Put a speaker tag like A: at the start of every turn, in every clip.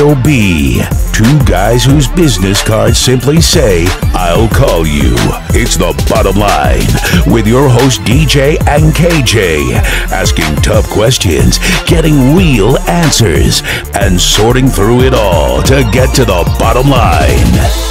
A: Now, live B, two guys whose business cards simply say, I'll call you. It's the bottom line with your host DJ and KJ, asking tough questions, getting real answers, and sorting through it all to get to the bottom line.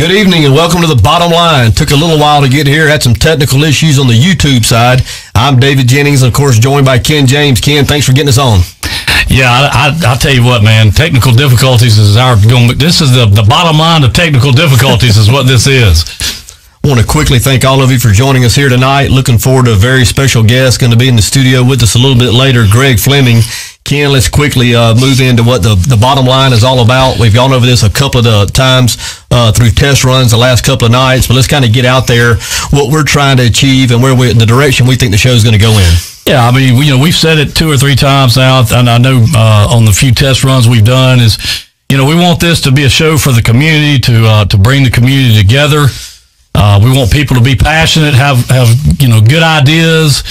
B: Good evening and welcome to the bottom line. Took a little while to get here. Had some technical issues on the YouTube side. I'm David Jennings, of course, joined by Ken James. Ken, thanks for getting us on.
C: Yeah, I, I, will tell you what, man. Technical difficulties is our going. This is the the bottom line of technical difficulties is what this is.
B: I want to quickly thank all of you for joining us here tonight. Looking forward to a very special guest going to be in the studio with us a little bit later, Greg Fleming. Ken, let's quickly uh, move into what the, the bottom line is all about. We've gone over this a couple of the times uh, through test runs the last couple of nights, but let's kind of get out there what we're trying to achieve and where we in the direction we think the show is going to go in.
C: Yeah, I mean, you know, we've said it two or three times now, and I know uh, on the few test runs we've done is, you know, we want this to be a show for the community to uh, to bring the community together. Uh, we want people to be passionate, have have you know good ideas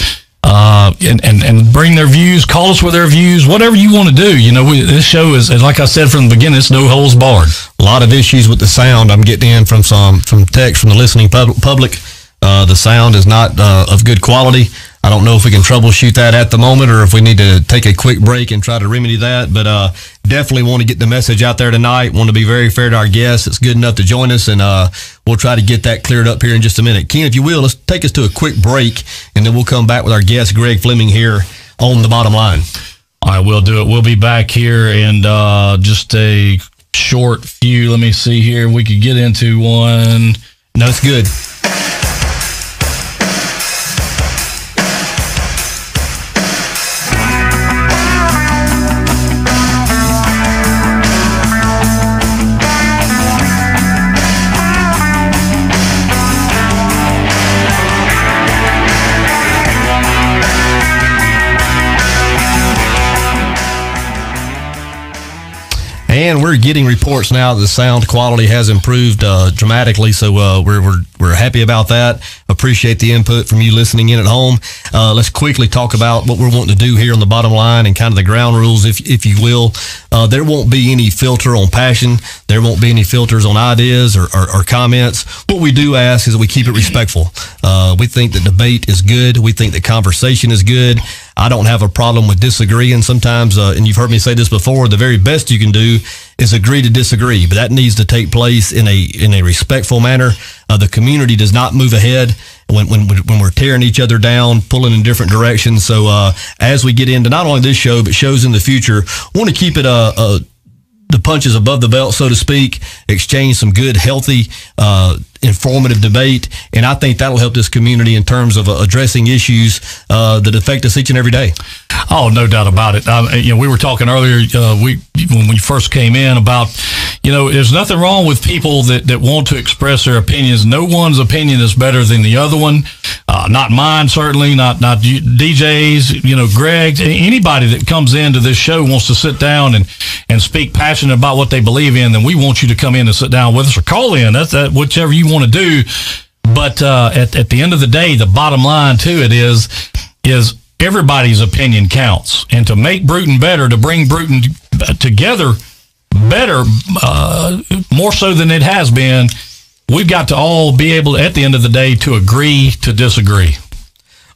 C: uh, and, and, and bring their views, call us with their views, whatever you want to do. You know, we, this show is, like I said from the beginning, it's no holes barred.
B: A lot of issues with the sound. I'm getting in from some, from text from the listening pub- public. Uh, the sound is not uh, of good quality. I don't know if we can troubleshoot that at the moment or if we need to take a quick break and try to remedy that. But uh, definitely want to get the message out there tonight. Want to be very fair to our guests. It's good enough to join us, and uh, we'll try to get that cleared up here in just a minute. Ken, if you will, let's take us to a quick break, and then we'll come back with our guest, Greg Fleming, here on the bottom line.
C: I we'll do it. We'll be back here in uh, just a short few. Let me see here. We could get into one.
B: No, it's good. And we're getting reports now that the sound quality has improved uh, dramatically. So uh, we're, we're, we're happy about that. Appreciate the input from you listening in at home. Uh, let's quickly talk about what we're wanting to do here on the bottom line and kind of the ground rules, if, if you will. Uh, there won't be any filter on passion. There won't be any filters on ideas or, or, or comments. What we do ask is we keep it respectful. Uh, we think that debate is good. We think that conversation is good. I don't have a problem with disagreeing. Sometimes, uh, and you've heard me say this before, the very best you can do is agree to disagree, but that needs to take place in a in a respectful manner. Uh, the community does not move ahead when, when when we're tearing each other down, pulling in different directions. So uh, as we get into not only this show but shows in the future, want to keep it a, a the punches above the belt, so to speak, exchange some good, healthy, uh, informative debate. And I think that'll help this community in terms of uh, addressing issues uh, that affect us each and every day.
C: Oh, no doubt about it. You know, we were talking earlier uh, we when we first came in about, you know, there's nothing wrong with people that, that want to express their opinions. No one's opinion is better than the other one. Uh, not mine, certainly. Not not DJs. You know, Greg. Anybody that comes into this show wants to sit down and and speak passionate about what they believe in. Then we want you to come in and sit down with us or call in. That's that whichever you want to do. But uh, at at the end of the day, the bottom line to it is is everybody's opinion counts, and to make Brewton better, to bring Brewton together better, uh, more so than it has been we've got to all be able, at the end of the day, to agree to disagree.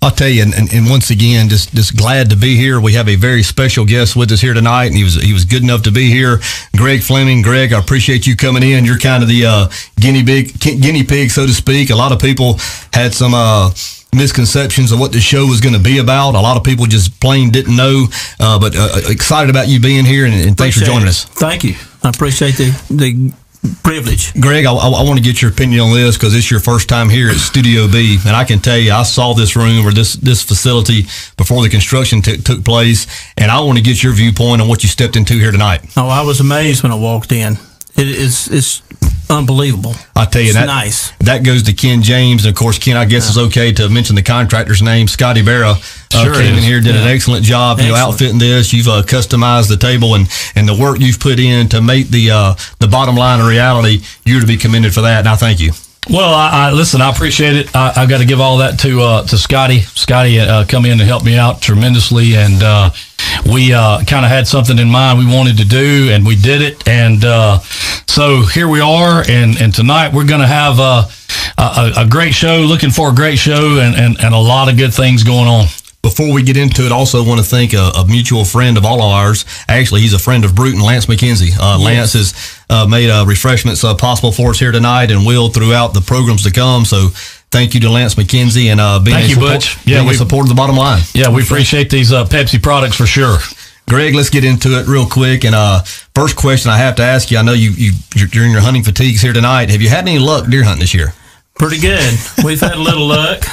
B: I'll tell you, and, and, and, once again, just just glad to be here. We have a very special guest with us here tonight, and he was he was good enough to be here. Greg Fleming, Greg, I appreciate you coming in. You're kind of the uh, guinea pig, guinea pig, so to speak. A lot of people had some. Uh, misconceptions of what the show was going to be about. A lot of people just plain didn't know, uh, but uh, excited about you being here, and, and thanks for joining
D: it.
B: us.
D: Thank you. I appreciate the the privilege.
B: Greg, I, I, I, want to get your opinion on this because it's your first time here at Studio B, and I can tell you, I saw this room or this this facility before the construction t- took place, and I want to get your viewpoint on what you stepped into here tonight.
D: Oh, I was amazed when I walked in. It is it's unbelievable.
B: I tell you
D: It's
B: that
D: nice.
B: that goes to Ken James, and of course Ken. I guess it's okay to mention the contractor's name, Scotty Barra. Uh,
C: Sure
B: came in here, did an excellent job, you know, outfitting this. You've uh, customized the table and and the work you've put in to make the uh, the bottom line a reality. You're to be commended for that, and I thank you.
C: Well, I, I listen. I appreciate it. I, I got to give all that to uh, to Scotty. Scotty uh, come in and help me out tremendously, and uh, we uh, kind of had something in mind we wanted to do, and we did it. And uh, so here we are, and and tonight we're going to have uh, a, a, a great show. Looking for a great show, and, and, and a lot of good things going on.
B: Before we get into it, also want to thank a, a mutual friend of all of ours. Actually, he's a friend of Brewton, Lance McKenzie. Uh, Lance has uh, made uh, refreshments uh, possible for us here tonight and will throughout the programs to come. So thank you to Lance McKenzie and uh, being,
C: Thank
B: a
C: you,
B: support,
C: Butch. Yeah,
B: being
C: we-
B: support the bottom line.
C: Yeah, we appreciate these uh, Pepsi products for sure.
B: Greg, let's get into it real quick. And uh, first question I have to ask you: I know you you you're, you're in your hunting fatigues here tonight. Have you had any luck deer hunting this year?
D: Pretty good. We've had a little luck.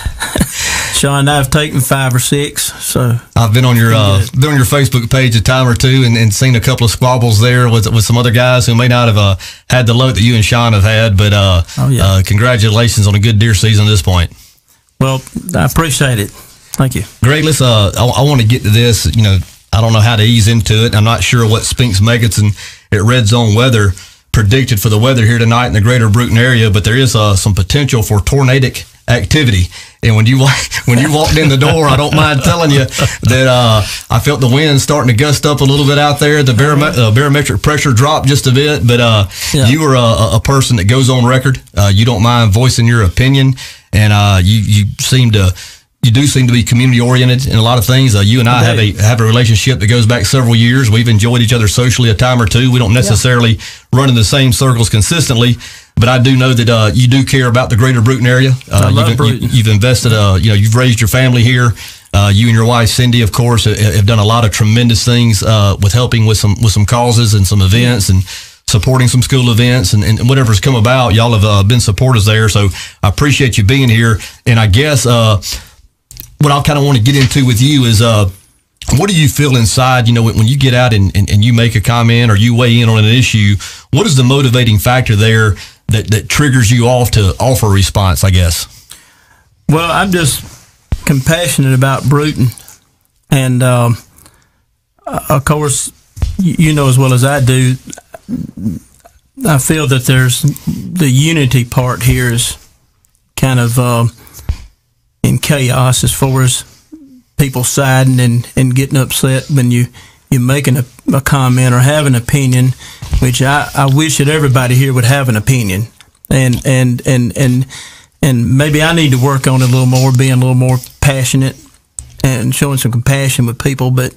D: Sean and I have taken five or six. So
B: I've been on your uh, been on your Facebook page a time or two and, and seen a couple of squabbles there with with some other guys who may not have uh, had the luck that you and Sean have had. But uh,
D: Oh, yeah.
B: uh, congratulations on a good deer season at this point.
D: well, I appreciate it. Thank you.
B: Greg, let's. Uh, I, I want to get to this. You know, I don't know how to ease into it. I'm not sure what Spinks Megaton at Red Zone Weather predicted for the weather here tonight in the greater Brewton area, but there is uh, some potential for tornadic activity. And when you when you walked in the door, I don't mind telling you that uh, I felt the wind starting to gust up a little bit out there. The barome- uh, barometric pressure dropped just a bit, but uh,
D: Yeah.
B: you are a, a person that goes on record. Uh, you don't mind voicing your opinion, and uh, you you seem to you do seem to be community oriented in a lot of things. Uh, you and I have a have a relationship that goes back several years. We've enjoyed each other socially a time or two. We don't necessarily run in the same circles consistently, but I do know that uh, you do care about the greater Brewton area. Uh,
D: I love
B: you've,
D: Brewton.
B: You, have invested. Uh, you know, you've raised your family here. Uh, you and your wife Cindy, of course, have done a lot of tremendous things uh, with helping with some with some causes and some events and supporting some school events and, and whatever's come about. Y'all have uh, been supporters there, so I appreciate you being here. And I guess uh, what I kind of want to get into with you is uh, what do you feel inside? You know, when, when you get out and, and, and you make a comment or you weigh in on an issue, what is the motivating factor there that, that triggers you off to offer a response? I guess.
D: Well, I'm just compassionate about Brewton, and um, uh, of course, you know as well as I do. I feel that there's the unity part here is kind of um, in chaos as far as people siding and, and getting upset when you you're making a, a comment or have an opinion, which I, I wish that everybody here would have an opinion, and and and and and maybe I need to work on it a little more, being a little more passionate and showing some compassion with people. But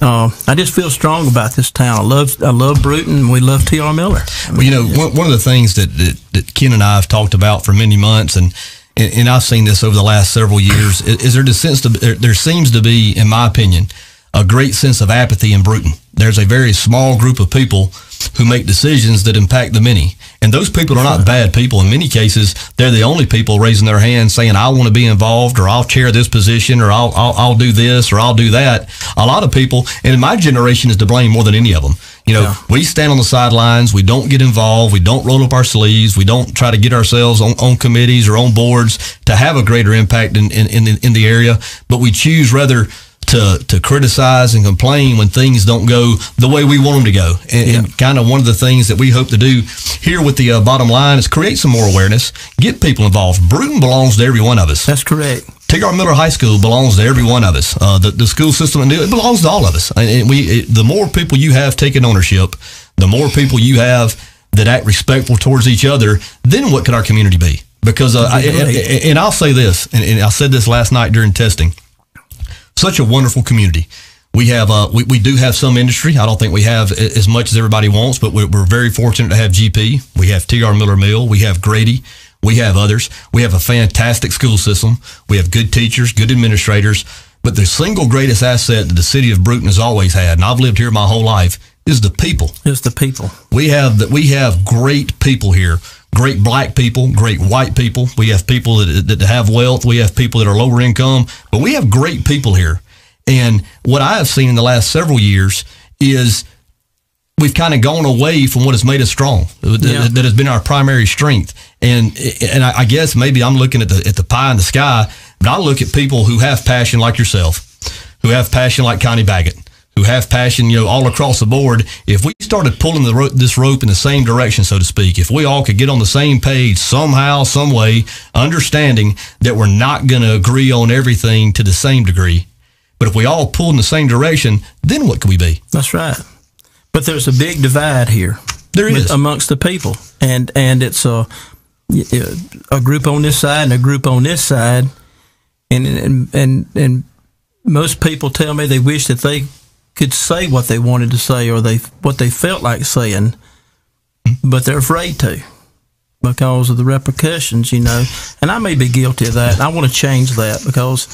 D: uh, I just feel strong about this town. I love I love Brewton. We love T.R. Miller.
B: Well, you know, one, one of the things that, that, that Ken and I have talked about for many months, and and, I've seen this over the last several years, is, there the sense to there, there seems to be, in my opinion, a great sense of apathy in Brewton. There's a very small group of people who make decisions that impact the many, and those people are not bad people. In many cases, they're the only people raising their hand saying, "I want to be involved," or "I'll chair this position," or "I'll I'll, I'll do this," or "I'll do that." A lot of people, and my generation is to blame more than any of them. You know,
D: Yeah.
B: we stand on the sidelines. We don't get involved. We don't roll up our sleeves. We don't try to get ourselves on, on committees or on boards to have a greater impact in, in, in, the, in the area. But we choose rather to, to criticize and complain when things don't go the way we want them to go. And, and kind of one of the things that we hope to do here with the uh, bottom line is create some more awareness, get people involved. Brewton belongs to every one of us.
D: That's correct.
B: T.R. Miller High School belongs to every one of us. Uh, the, the school system, it belongs to all of us. And and we, it, the more people you have taking ownership, the more people you have that act respectful towards each other, then what could our community be? Because, uh, I, and, and I'll say this, and, and I said this last night during testing, such a wonderful community. We have, uh, we, we do have some industry. I don't think we have as much as everybody wants, but we're, we're very fortunate to have GP. We have T.R. Miller Mill. We have Grady. We have others. We have a fantastic school system. We have good teachers, good administrators. But the single greatest asset that the city of Brewton has always had, and I've lived here my whole life, is the people.
D: It's the people.
B: We have that. We have great people here. Great black people, great white people. We have people that, that have wealth. We have people that are lower income, but we have great people here. And what I have seen in the last several years is we've kind of gone away from what has made us strong. That,
D: Yeah.
B: that has been our primary strength. And and I, I guess maybe I'm looking at the at the pie in the sky, but I look at people who have passion like yourself, who have passion like Connie Baggett, who have passion, you know, all across the board. If we started pulling the ro- this rope in the same direction, so to speak, if we all could get on the same page somehow, some way, understanding that we're not going to agree on everything to the same degree, but if we all pull in the same direction, then what could we be?
D: That's right. But there's a big divide here.
B: There is with-
D: amongst the people, and and it's a a group on this side and a group on this side, and and and and most people tell me they wish that they could say what they wanted to say or they what they felt like saying, but they're afraid to because of the repercussions, you know. And I may be guilty of that. I want to change that because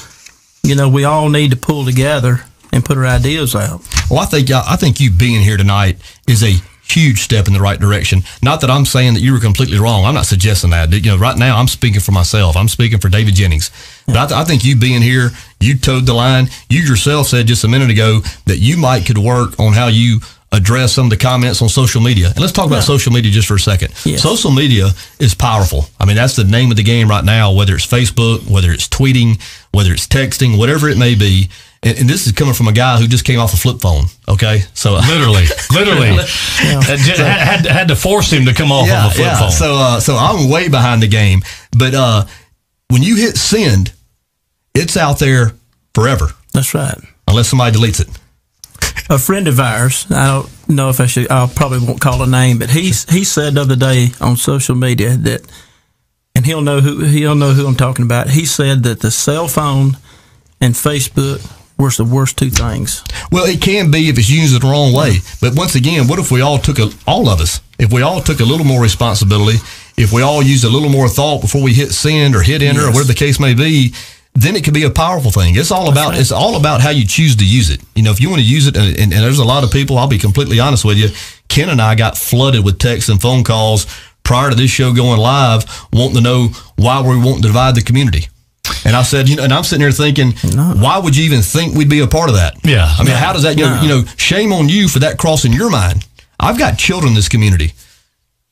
D: you know we all need to pull together and put our ideas out.
B: Well, I think I think you being here tonight is a huge step in the right direction. Not that I'm saying that you were completely wrong. I'm not suggesting that. You know, right now I'm speaking for myself. I'm speaking for David Jennings. But I, th- I think you being here, you towed the line. You yourself said just a minute ago that you might could work on how you address some of the comments on social media. And let's talk about
D: Yeah.
B: social media just for a second.
D: Yes.
B: Social media is powerful. I mean, that's the name of the game right now, whether it's Facebook, whether it's tweeting, whether it's texting, whatever it may be. And, and this is coming from a guy who just came off a flip phone. Okay. So,
C: Literally, literally, Had, had, had to force him to come off
B: yeah,
C: of a flip
B: yeah.
C: phone.
B: So, uh, so I'm way behind the game. But uh, when you hit send, it's out there forever
D: That's right.
B: unless somebody deletes it.
D: a friend of ours, I don't know if I should, I probably won't call a name, but he he said the other day on social media that, and he'll know who he'll know who I'm talking about. He said that the cell phone and Facebook were the worst two things.
B: Well, it can be if it's used the wrong way. But once again, what if we all took a, all of us, if we all took a little more responsibility, if we all used a little more thought before we hit send or hit enter or whatever the case may be, then it could be a powerful thing. It's all about
D: right.
B: it's all about how you choose to use it. You know, if you want to use it, and, and, and there's a lot of people. I'll be completely honest with you. Ken and I got flooded with texts and phone calls prior to this show going live, wanting to know why we want to divide the community. And I said, you know, and I'm sitting here thinking, why would you even think we'd be a part of that?
C: Yeah.
B: I mean, how does that, you know,
D: No.
B: you know, shame on you for that crossing your mind. I've got children in this community.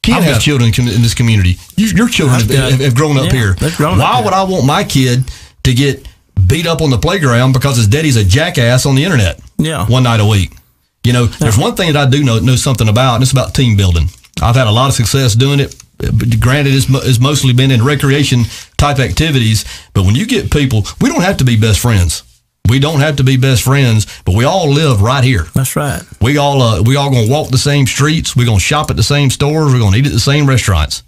B: Ken
C: I've
B: has
C: got-
B: children in in this community. You, your children
D: I've
B: have,
D: got-
B: have, have grown up
D: yeah,
B: here.
D: they've grown up
B: Why
D: here.
B: would I want my kid to get beat up on the playground because his daddy's a jackass on the internet?
D: Yeah.
B: One night a week. You know, there's one thing that I do know know something about, and it's about team building. I've had a lot of success doing it. Granted, it's, it's mostly been in recreation type activities. But when you get people, we don't have to be best friends. We don't have to be best friends, but we all live right here.
D: That's right.
B: We all uh, we all gonna walk the same streets. We're gonna shop at the same stores. We're gonna eat at the same restaurants,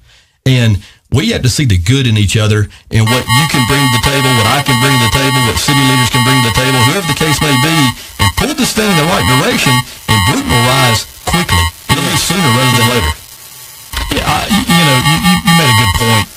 B: and we have to see the good in each other and what you can bring to the table, what I can bring to the table, what city leaders can bring to the table, whoever the case may be, and pull this thing in the right direction. And Brewton will rise quickly. It'll be sooner rather than later.
C: Yeah, I, you know, you you made a good point,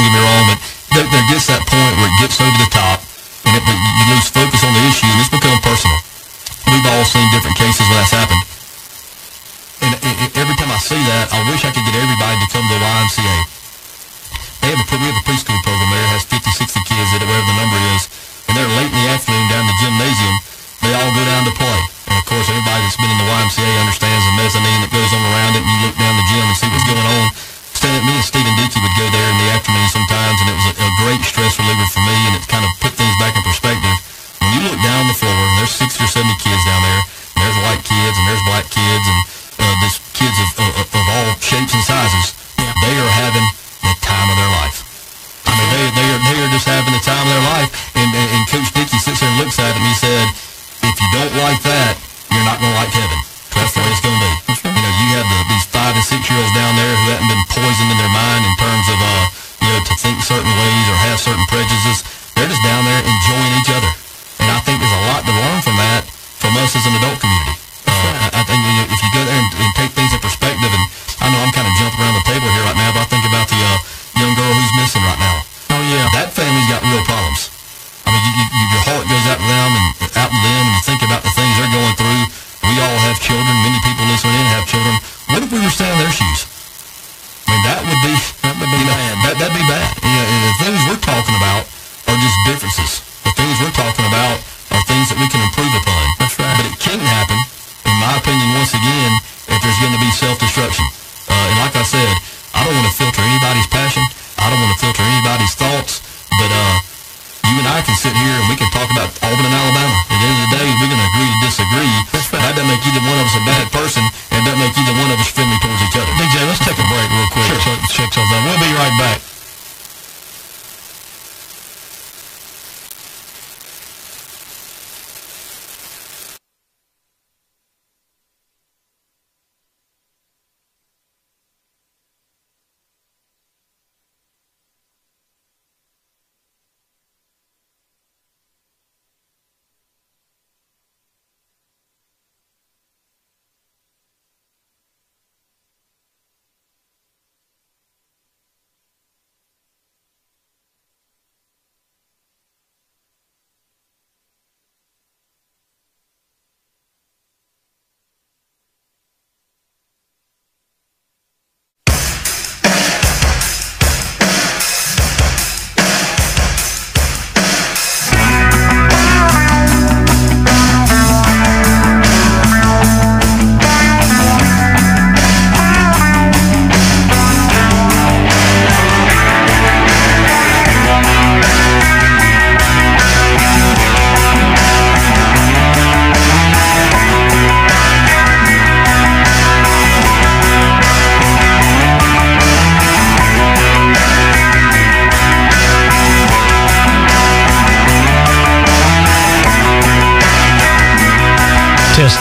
C: Don't, get
B: me wrong, but there, there gets that point where it gets over the top, and it, you lose focus on the issue, and it's become personal. We've all seen different cases where that's happened.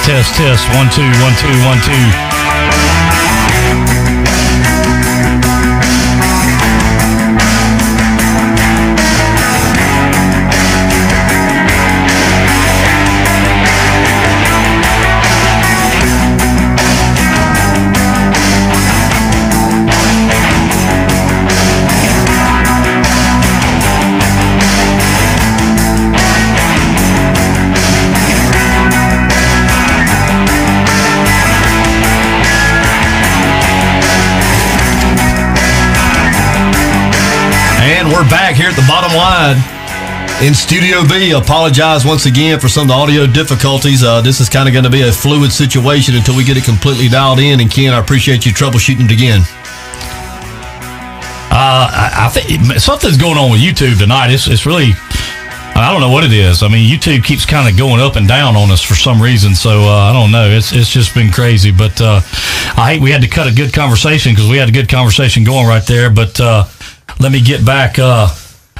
C: Test, test. One, two, one, two, one, two.
B: Here at the bottom line in Studio B. Apologize once again for some of the audio difficulties. Uh, this is kind of going to be a fluid situation until we get it completely dialed in. And Ken, I appreciate you troubleshooting it again.
C: Uh, I, I think something's going on with YouTube tonight. It's, it's really, I don't know what it is. I mean, YouTube keeps kind of going up and down on us for some reason. So uh, I don't know. It's it's just been crazy. But uh, I hate we had to cut a good conversation because we had a good conversation going right there. But uh, let me get back. Uh,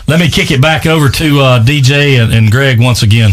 C: let me kick it back over to uh, DJ and, and Greg once again.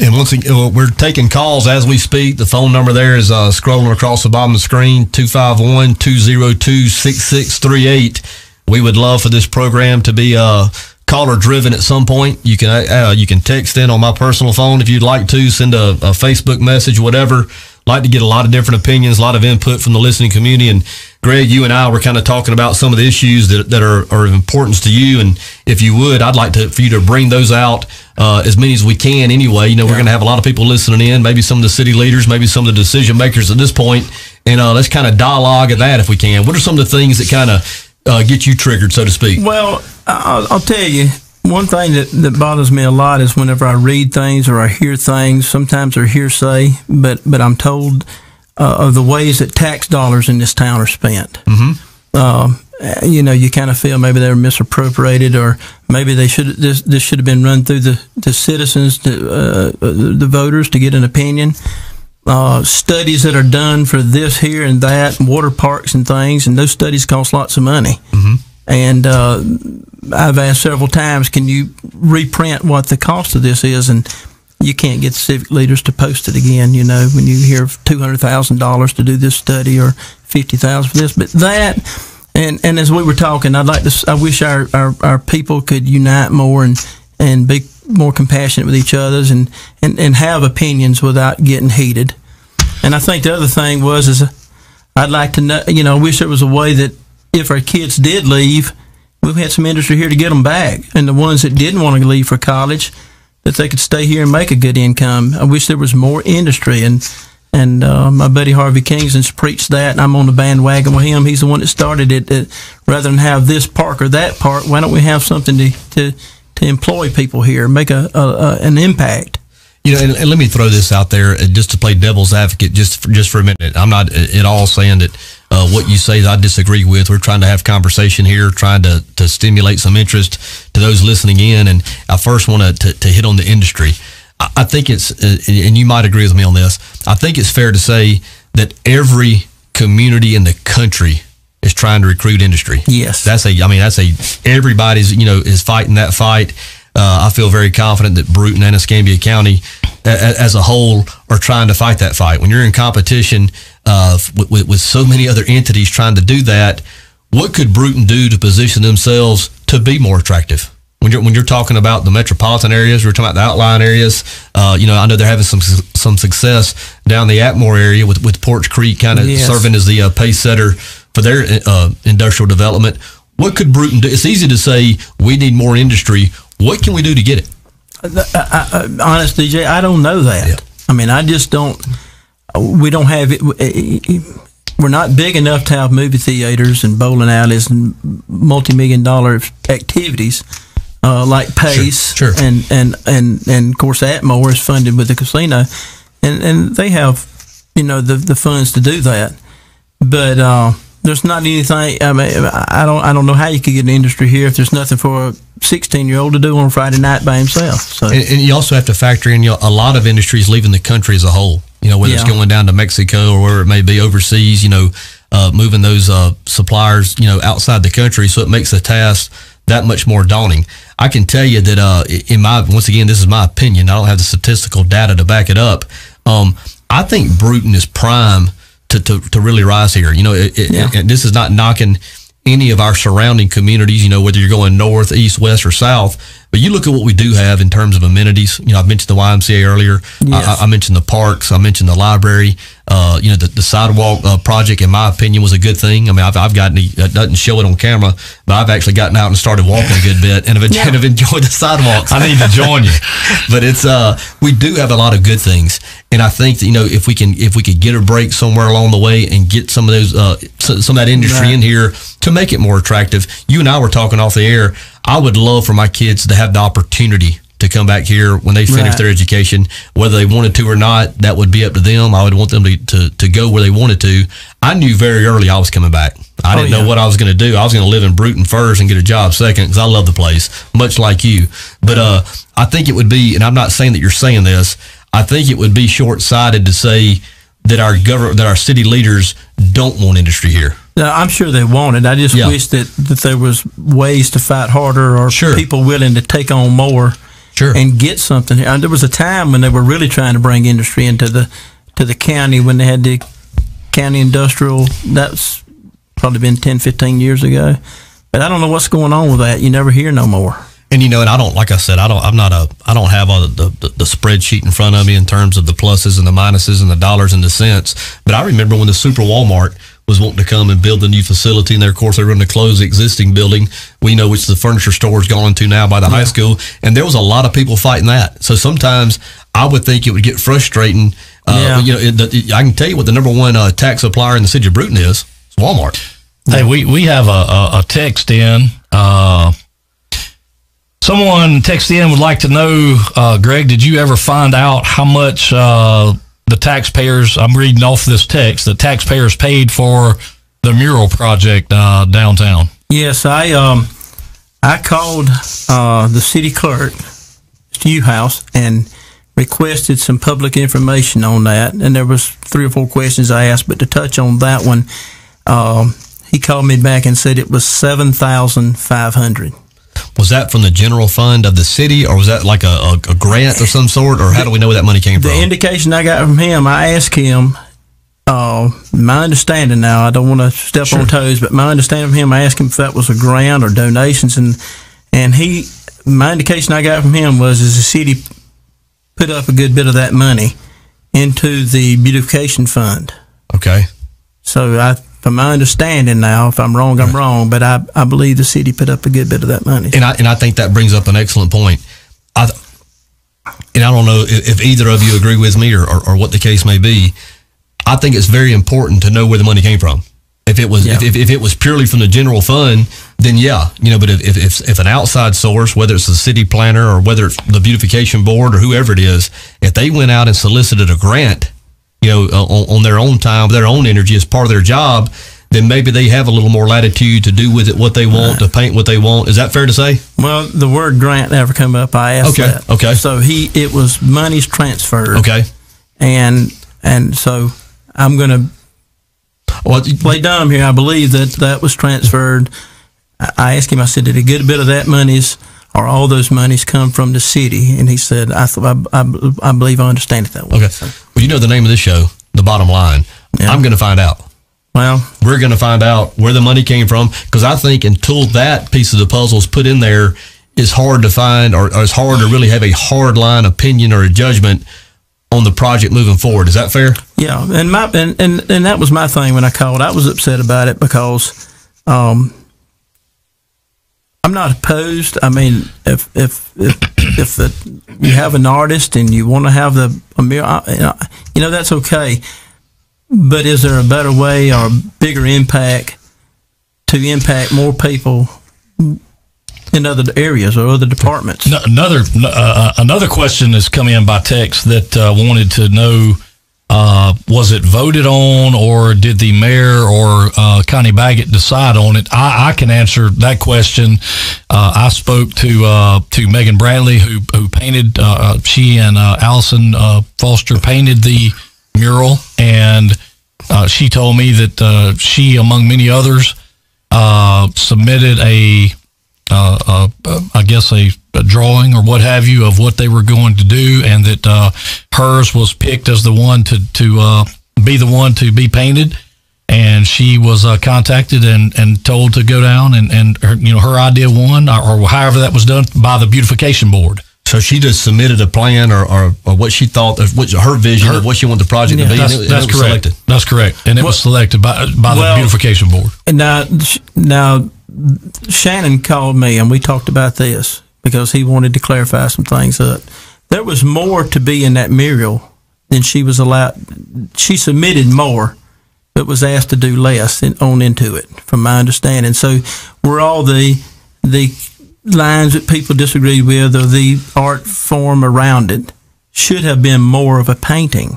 B: And once again, we're taking calls as we speak. The phone number there is uh, scrolling across the bottom of the screen 251 202 6638. We would love for this program to be uh, caller driven at some point. You can uh, you can text in on my personal phone if you'd like to, send a, a Facebook message, whatever. Like to get a lot of different opinions, a lot of input from the listening community. And Greg, you and I were kind of talking about some of the issues that, that are, are of importance to you. And if you would, I'd like to for you to bring those out uh, as many as we can anyway. You know, we're going to have a lot of people listening in, maybe some of the city leaders, maybe some of the decision makers at this point. point, and uh, let's kind of dialogue at that if we can. What are some of the things that kind of uh, get you triggered, so to speak?
D: Well, I'll, I'll tell you one thing that, that bothers me a lot is whenever I read things or I hear things. Sometimes they're hearsay, but but I'm told uh, of the ways that tax dollars in this town are spent. Um, you know, you kind of feel maybe they were misappropriated, or maybe they should this this should have been run through the the citizens, to, uh, the voters, to get an opinion. Uh, studies that are done for this here and that, water parks and things, and those studies cost lots of money. And uh, I've asked several times, can you reprint what the cost of this is? And you can't get civic leaders to post it again. You know, when you hear two hundred thousand dollars to do this study or fifty thousand for this, but that. And, and as we were talking, I'd like to. I wish our, our, our people could unite more and, and be more compassionate with each others and, and, and have opinions without getting heated. And I think the other thing was is I'd like to know. You know, I wish there was a way that if our kids did leave, we've had some industry here to get them back, and the ones that didn't want to leave for college, that they could stay here and make a good income. I wish there was more industry and and uh, my buddy Harvey Kingston's preached that, and I'm on the bandwagon with him. He's the one that started it. That rather than have this park or that park, why don't we have something to to, to employ people here, make a, a, a an impact?
B: You know, and, and, let me throw this out there uh, just to play devil's advocate, just for, just for a minute. I'm not at all saying that uh, what you say I disagree with. We're trying to have conversation here, trying to to stimulate some interest to those listening in. And I first want to to hit on the industry. I think it's, uh, and you might agree with me on this. I think it's fair to say that every community in the country is trying to recruit industry.
D: Yes,
B: that's a. I mean, that's a. Everybody's you know is fighting that fight. Uh, I feel very confident that Brewton and Escambia County, a, as a whole, are trying to fight that fight. When you're in competition uh, with, with, with so many other entities trying to do that, what could Brewton do to position themselves to be more attractive? when you're when you're talking about the metropolitan areas, we're talking about the outline areas. Uh, you know, I know they're having some some success down the Atmore area with with Poarch Creek kind of yes. serving as the uh, pace setter for their uh, industrial development. What could Brewton do? It's easy to say we need more industry. What can we do to get it?
D: Uh, I, I, honest DJ, I don't know that. Yeah. I mean, I just don't. We don't have it. We're not big enough to have movie theaters and bowling alleys and multi-million dollar activities uh, like Pace,
B: sure, sure.
D: and and and and of course Atmore is funded with the casino, and and they have you know the the funds to do that, but uh, there's not anything. I mean, I don't I don't know how you could get an industry here if there's nothing for a 16 year old to do on Friday night by himself. So
B: and, and you also have to factor in you know, a lot of industries leaving the country as a whole. You know whether yeah. it's going down to Mexico or wherever it may be overseas. You know. Uh, moving those uh, suppliers, you know, outside the country, so it makes the task that much more daunting. I can tell you that uh, in my once again, this is my opinion. I don't have the statistical data to back it up. Um, I think Brewton is prime to, to, to really rise here. You know, it, it, yeah. this is not knocking any of our surrounding communities. You know, whether you're going north, east, west, or south. But you look at what we do have in terms of amenities. You know, I mentioned the YMCA earlier. Yes. I, I, mentioned the parks. I mentioned the library. Uh, you know, the, the sidewalk uh, project, in my opinion, was a good thing. I mean, I've, I've gotten, it doesn't show it on camera, but I've actually gotten out and started walking a good bit and have, yeah. have enjoyed the sidewalks.
C: I need to join you.
B: but it's, uh, we do have a lot of good things. And I think that, you know, if we can, if we could get a break somewhere along the way and get some of those, uh, some of that industry right. in here to make it more attractive. You and I were talking off the air. I would love for my kids to have the opportunity to come back here when they finish right. their education, whether they wanted to or not. That would be up to them. I would want them to, to, to go where they wanted to. I knew very early I was coming back. I didn't oh, yeah. know what I was going to do. I was going to live in Brewton first and get a job second because I love the place, much like you. But uh, I think it would be, and I'm not saying that you're saying this. I think it would be short sighted to say that our government, that our city leaders don't want industry here.
D: No, I'm sure they want it. I just yeah. wish that, that there was ways to fight harder or sure. people willing to take on more
B: sure.
D: and get something. And there was a time when they were really trying to bring industry into the to the county when they had the county industrial. That's probably been 10, 15 years ago. But I don't know what's going on with that. You never hear no more.
B: And you know, and I don't like I said, I don't. I'm not a. I don't have all the, the, the spreadsheet in front of me in terms of the pluses and the minuses and the dollars and the cents. But I remember when the Super Walmart was wanting to come and build a new facility, and there, of course, they were going to close the existing building. We know which the furniture store is gone to now by the yeah. high school, and there was a lot of people fighting that. So sometimes I would think it would get frustrating. Uh, yeah. You know, it, it, I can tell you what the number one uh, tax supplier in the city of Brewton is. It's Walmart.
C: Hey, we, we have a, a, a text in. Uh, someone texted in would like to know, uh, Greg, did you ever find out how much uh, the taxpayers, I'm reading off this text, the taxpayers paid for the mural project uh, downtown.
D: Yes, I um, I called uh, the city clerk, Hugh House, and requested some public information on that. And there was three or four questions I asked, but to touch on that one, um, he called me back and said it was seven thousand five hundred.
B: Was that from the general fund of the city, or was that like a, a, a grant of some sort, or how do we know where that money came
D: the
B: from?
D: The indication I got from him, I asked him uh, my understanding now, I don't want to step on toes, but my understanding of him, I asked him if that was a grant or donations, and and he, my indication I got from him was is the city put up a good bit of that money into the beautification fund.
B: Okay.
D: So I, from my understanding now, if I'm wrong, I'm wrong, but I, I believe the city put up a good bit of that money.
B: And I and I think that brings up an excellent point. I and I don't know if, if either of you agree with me or, or, or what the case may be. I think it's very important to know where the money came from. If it was
D: Yeah.
B: if, if, if it was purely from the general fund, then yeah, you know. But if, if if if an outside source, whether it's the city planner or whether it's the beautification board or whoever it is, if they went out and solicited a grant, you know, uh, on, on their own time, their own energy as part of their job, then maybe they have a little more latitude to do with it what they want, to paint what they want. Is that fair to say?
D: Well, the word grant never come up. I asked
B: Okay,
D: that.
B: okay.
D: So he, it was monies transferred.
B: Okay.
D: And and so I'm going to
B: Well,
D: play dumb here. I believe that that was transferred. I asked him. I said, "Did a good bit of that monies or all those monies come from the city?" And he said, "I th- I, I, I believe I understand it that way."
B: Okay.
D: So,
B: Well, you know the name of this show, The Bottom Line.
D: Yeah.
B: I'm going to find out.
D: well,
B: We're going to find out where the money came from because I think until that piece of the puzzle is put in there, it's hard to find or, or it's hard to really have a hard line opinion or a judgment on the project moving forward. Is that fair?
D: Yeah, and my and, and, and that was my thing when I called. I was upset about it because um, I'm not opposed. I mean, if if if, if you have an artist and you want to have the a mirror, you know, that's okay. But is there a better way or a bigger impact to impact more people in other areas or other departments?
C: No, another uh, another question has come in by text that uh, wanted to know uh, was it voted on or did the mayor or uh, Connie Baggett decide on it? I, I can answer that question. Uh, I spoke to uh, to Megan Bradley who who painted. Uh, she and uh, Allison uh, Foster painted the mural, and uh, she told me that uh, she, among many others, uh, submitted a uh, uh, uh, I guess a, a drawing or what have you of what they were going to do, and that uh, hers was picked as the one to to uh, be the one to be painted. And she was uh, contacted and, and told to go down and, and her, you know her idea won or, or however that was done by the beautification board.
B: So she just submitted a plan or, or, or what she thought of what her vision of what she wanted the project to be. and
C: That's,
B: it- and
C: that's
B: it was
C: correct.
B: selected.
C: That's correct, and it was selected by by the
D: Well-
C: beautification board.
D: And now, now Shannon called me and we talked about this because he wanted to clarify some things up. There was more to be in that mural than she was allowed. She submitted more, but was asked to do less in, on into it, from my understanding. So, were all the the lines that people disagreed with or the art form around it should have been more of a painting?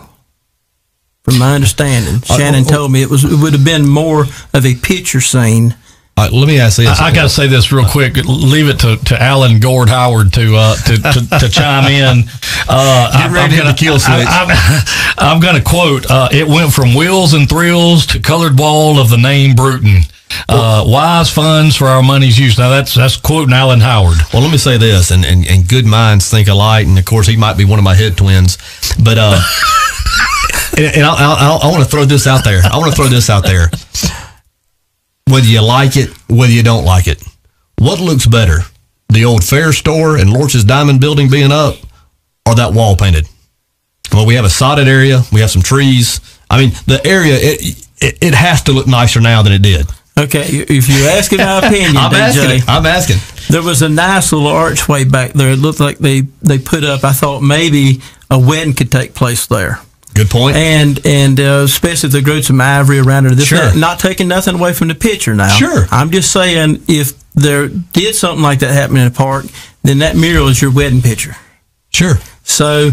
D: From my understanding, Shannon oh, oh. told me it was it would have been more of a picture scene.
B: Let me ask this.
C: I, I got to say this real quick. Leave it to, to Alan Gord Howard to uh, to, to, to chime in. Uh,
B: Get ready to
C: gonna,
B: the kill switch.
C: I, am going to quote. Uh, it went from wheels and thrills to colored wall of the name Brewton. Uh, wise funds for our money's use. Now that's that's quoting Alan Howard.
B: Well, let me say this, and, and, and good minds think alike, and of course he might be one of my head twins, but uh, and, and I, I, I want to throw this out there. I want to throw this out there. Whether you like it, whether you don't like it, what looks better, the old fair store and Lorch's Diamond Building being up, or that wall painted? Well, we have a sodded area, we have some trees. I mean, the area it it, it has to look nicer now than it did.
D: Okay, if you're asking my opinion,
B: I'm.
D: DJ,
B: It. I'm asking.
D: there was a nice little archway back there. It looked like they they put up. I thought maybe a wedding could take place there,
B: Good point.
D: and and uh, especially if they grew some ivory around it. This,
B: Sure.
D: that. not taking nothing away from the picture now.
B: Sure.
D: I'm just saying if there did something like that happen in the park, then that mural is your wedding picture.
B: sure.
D: So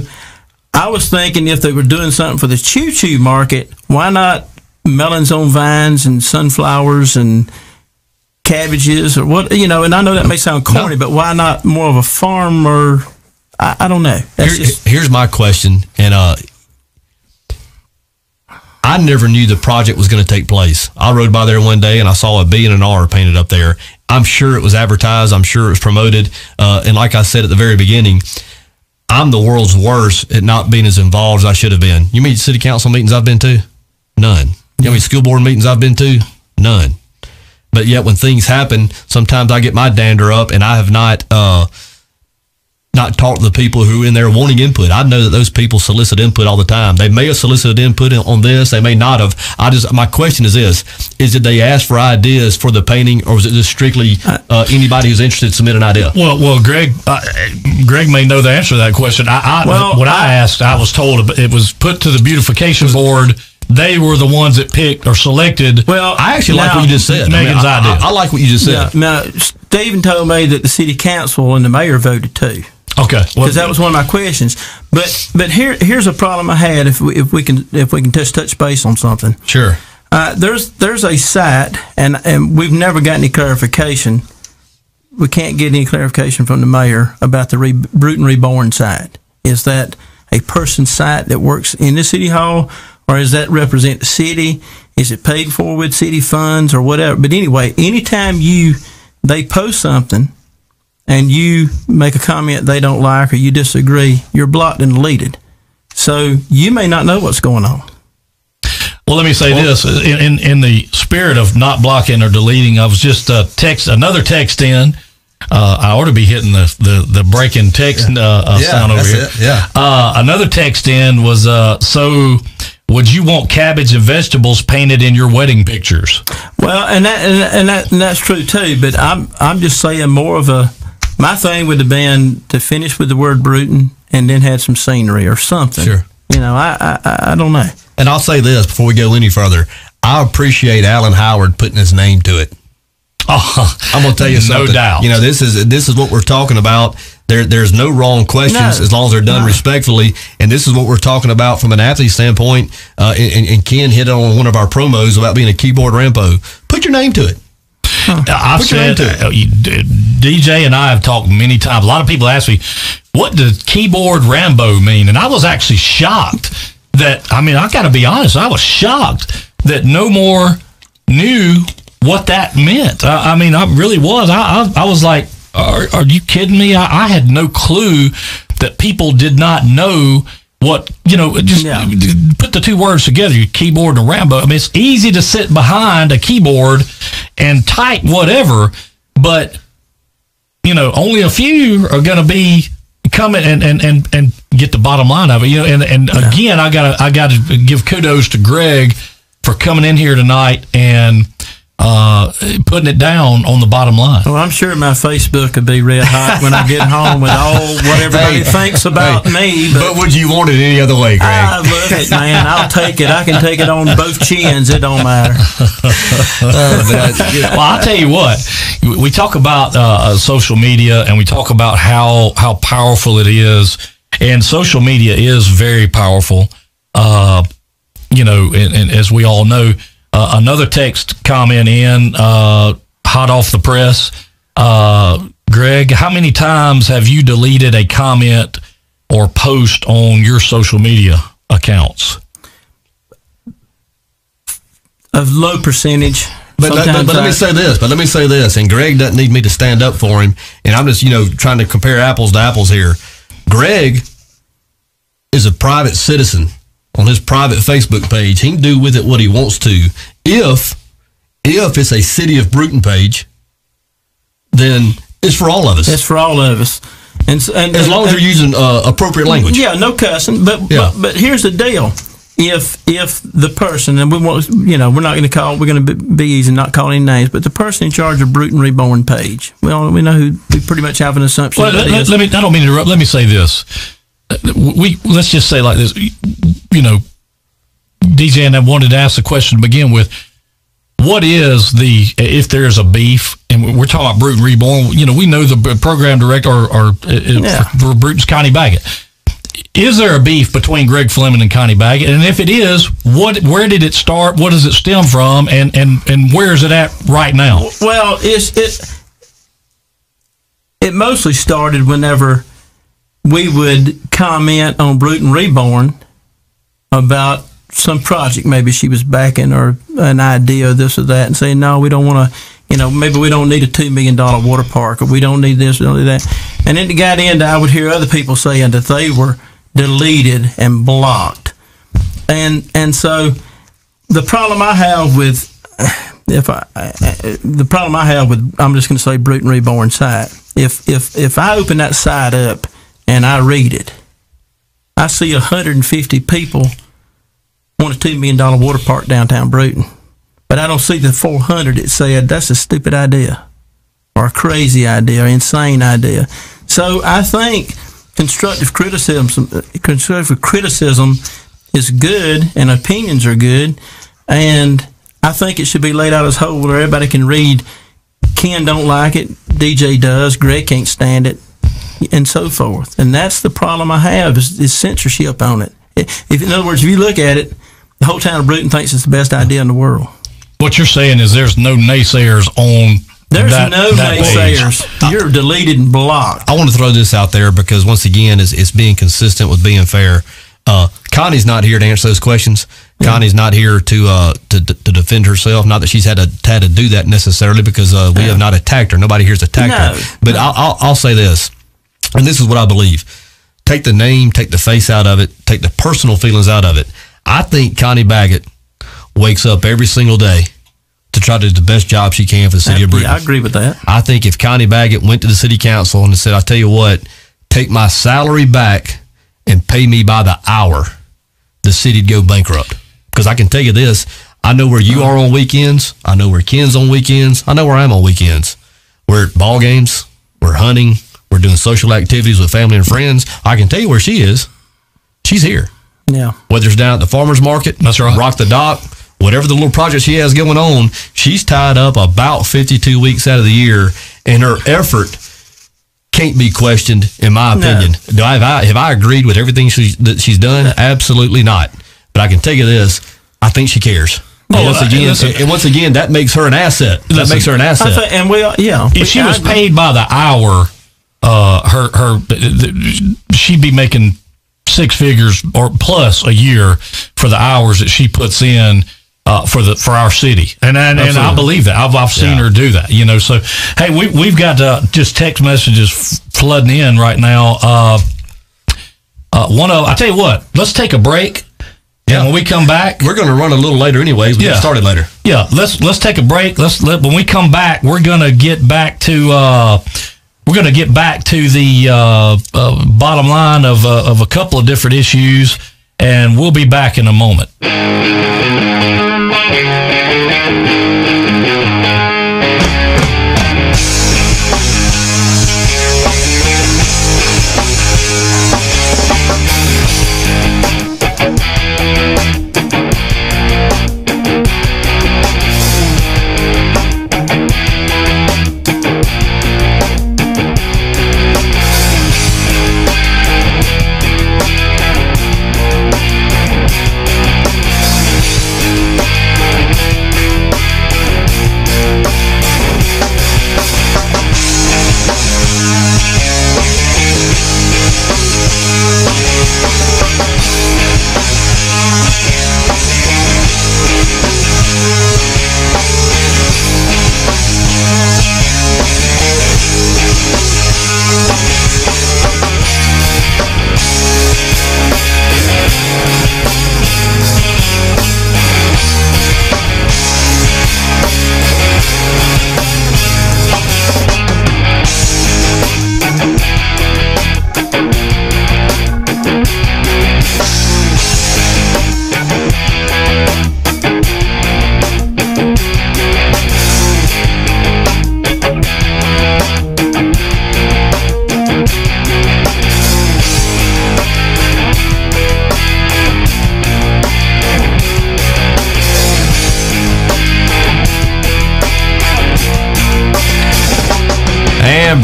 D: I was thinking if they were doing something for the choo choo market, why not melons on vines and sunflowers and cabbages or what you know? And I know that may sound corny, but why not more of a farmer I, I don't know.
B: Here-
D: just
B: here's my question, and uh, I never knew the project was going to take place. I rode by there one day and I saw a B and an R painted up there. I'm sure it was advertised. I'm sure it was promoted. Uh, and like I said at the very beginning, I'm the world's worst at not being as involved as I should have been. You mean city council meetings I've been to? None. You many school board meetings I've been to? None. But yet, when things happen, sometimes I get my dander up, and I have not uh, not talk to the people who are in there wanting input. I know that those people solicit input all the time. They may have solicited input on this, they may not have. I just my question is this: Is it they ask for ideas for the painting, or is it just strictly uh, anybody who's interested submit an idea?
C: Well, well, Greg, uh, Greg may know the answer to that question. I, I
D: Well,
C: when I,
D: I-
C: asked, I was told it was put to the beautification board. They were the ones that picked or selected.
D: Well,
B: I actually like what you just said. I mean,
C: Megan's
B: I,
C: idea.
B: I, I like what you just
D: Yeah,
B: said.
D: now Stephen told me that the city council and the mayor voted too.
C: Okay, well,
D: because that was one of my questions. But but here here's a problem I had if we, if we can if we can touch touch base on something.
B: Sure.
D: Uh, there's there's a site and and we've never got any clarification. We can't get any clarification from the mayor about the re, Brewton Reborn site. Is that a person site that works in the city hall, or does that represent the city? Is it paid for with city funds or whatever? But anyway, anytime you they post something and you make a comment they don't like or you disagree, you're blocked and deleted. So you may not know what's going on.
C: Well, let me say this: in, in in the spirit of not blocking or deleting, I was just uh, text another text in. Uh, I ought to be hitting the the, the breaking text uh, uh,
B: Yeah,
C: sound over
B: that's
C: here.
B: it, yeah.
C: Uh, another text in was uh, so. Would you want cabbage and vegetables painted in your wedding pictures?
D: Well, and that and, and that and that's true too. But I'm I'm just saying more of a my thing would have been to finish with the word Brewton and then had some scenery or something.
B: Sure.
D: You know, I I, I- I don't know.
B: And I'll say this before we go any further. I appreciate Alan Howard putting his name to it.
C: Oh,
B: I'm gonna tell you something.
C: no doubt.
B: You know, this is this is what we're talking about. There, there's no wrong questions
D: No.
B: as long as they're done
D: No.
B: respectfully. And this is what we're talking about from an athlete standpoint. Uh, and, and Ken hit on one of our promos about being a keyboard Rambo. Put your name to it.
C: I've
B: Put
C: said
B: name
C: uh, you- DJ and I have talked many times. A lot of people ask me, "What does keyboard Rambo mean?" And I was actually shocked that. I mean, I got to be honest. I was shocked that no more knew what that meant. I, I mean, I really was. I I, I was like, "Are, are you kidding me?" I, I had no clue that people did not know. What you know, just
D: Yeah.
C: put the two words together, your keyboard and Rambo. I mean, it's easy to sit behind a keyboard and type whatever, but you know, only a few are going to be coming and, and, and, and get the bottom line of it. You know, and, and again, I gotta, I gotta give kudos to Greg for coming in here tonight and, uh, putting it down on the bottom line.
D: Well, I'm sure my Facebook would be red hot when I get home with all what everybody
B: Hey,
D: thinks about me.
B: But would you want it any other way, Greg?
D: I love it, man. I'll take it. I can take it on both chins. It don't matter.
B: Uh, but I- you know,
C: well, I'll tell you what. We talk about uh, social media, and we talk about how how powerful it is, and social media is very powerful. Uh, you know, and, and as we all know, uh, another text comment in uh, hot off the press. Uh, Greg, how many times have you deleted a comment or post on your social media accounts?
D: A low percentage.
B: But, let, but, but let me say this. But let me say this. And Greg doesn't need me to stand up for him. And I'm just, you know, trying to compare apples to apples here. Greg is a private citizen on his private Facebook page. He can do with it what he wants to. If if it's a city of Brewton page, then it's for all of us.
D: It's for all of us. And, and
B: as long as you're using uh, appropriate language.
D: Yeah, no cussing. But,
B: Yeah.
D: but but here's the deal: if if the person and we want you know we're not going to call we're going to be, easy not call any names, but the person in charge of Brewton Reborn page, we all we know who we pretty much have an assumption.
C: Well,
D: that
C: let, let me. I don't mean to interrupt. Let me say this. Uh, We let's just say like this. You know, DJ and I wanted to ask the question to begin with. What is the if there's a beef and we're talking about Brewton Reborn? You know, we know the program director or, or uh,
D: Yeah.
C: for Brewton's Connie Baggett. Is there a beef between Greg Fleming and Connie Baggett? And if it is, what where did it start? What does it stem from? And and and where is it at right now?
D: Well, it's it. It mostly started whenever we would comment on Brewton Reborn about some project. Maybe she was backing or an idea of this or that, and saying, "No, we don't want to." You know, maybe we don't need a two million dollar water park, or we don't need this, we don't need that. And then it got into I would hear other people saying that they were deleted and blocked, and and so the problem I have with if I the problem I have with I'm just going to say Brewton Reborn site. If if if I open that site up and I read it, I see 150 people want a two million dollar water park downtown Brewton, but I don't see the 400 that said that's a stupid idea or a crazy idea or insane idea. So I think constructive criticism constructive criticism is good and opinions are good and I think it should be laid out as whole where everybody can read. Ken don't like it. DJ does. Greg can't stand it, and so forth. And that's the problem I have is, is censorship on it. If, in other words, if you look at it, the whole town of Brewton thinks it's the best idea in the world.
C: What you're saying is there's no naysayers on.
D: There's
C: that,
D: no
C: that
D: naysayers.
C: page.
D: You're deleted and blocked.
B: I want to throw this out there because once again, it's, it's being consistent with being fair. Uh, Connie's not here to answer those questions. Connie's not here to, uh, to to defend herself. Not that she's had to had to do that necessarily, because uh, we have not attacked her. Nobody here's attacked
D: No,
B: her. But I'll, I'll I'll say this, and this is what I believe: take the name, take the face out of it, take the personal feelings out of it. I think Connie Baggett wakes up every single day to try to do the best job she can for the city of.
D: Yeah, I agree with that.
B: I think if Connie Baggett went to the city council and said, "I tell you what, take my salary back and pay me by the hour," the city'd go bankrupt. Because I can tell you this: I know where you are on weekends. I know where Ken's on weekends. I know where I'm on weekends. We're at ball games. We're hunting. We're doing social activities with family and friends. I can tell you where she is. She's here.
D: Yeah.
B: Whether it's down at the farmers market,
C: That's right.
B: Rock the dock, whatever the little project she has going on, she's tied up about 52 weeks out of the year, and her effort can't be questioned, in my
D: No.
B: opinion. Do I have, I have I agreed with everything she, that she's done? Absolutely not. But I can tell you this: I think she cares.
C: Oh,
B: and once
C: uh,
B: again,
C: listen.
B: and once again, that makes her an asset. That
C: Listen,
B: makes her an asset.
D: think, and we, yeah.
C: If she
D: I
C: was
D: agree.
C: paid by the hour, uh, her her she'd be making six figures or plus a year for the hours that she puts in. Uh, for the for our city, and and, and I believe that I've I've seen
B: Yeah.
C: her do that. You know, so hey, we we've got uh, just text messages flooding in right now. Uh, uh, one of I tell you what, let's take a break.
B: Yeah.
C: When we come back,
B: We're going to run a little later, anyways. We
C: Yeah.
B: started later.
C: yeah, let's let's take a break. Let's let when we come back, we're gonna get back to we're gonna get back to the uh, uh, bottom line of uh, of a couple of different issues, and we'll be back in a moment.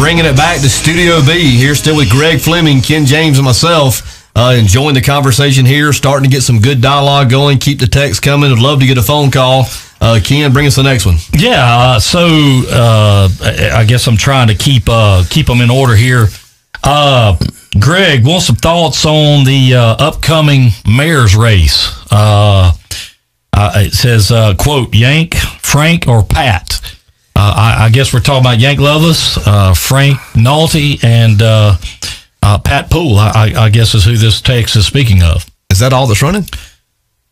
B: Bringing it back to Studio B here, still with Greg Fleming, Ken James, and myself. Uh, enjoying the conversation here, starting to get some good dialogue going. Keep the text coming. I'd love to get a phone call. Uh, Ken, bring us the next one.
C: Yeah, uh, so uh, I guess I'm trying to keep uh, keep them in order here. Uh, Greg, want some thoughts on the upcoming mayor's race? It says, "quote Yank, Frank, or Pat." Uh, I, I guess we're talking about Yank Lovelace, uh, Frank Nolte, and uh, uh, Pat Poole. I, I, guess is who this text is speaking of.
B: Is that all that's running?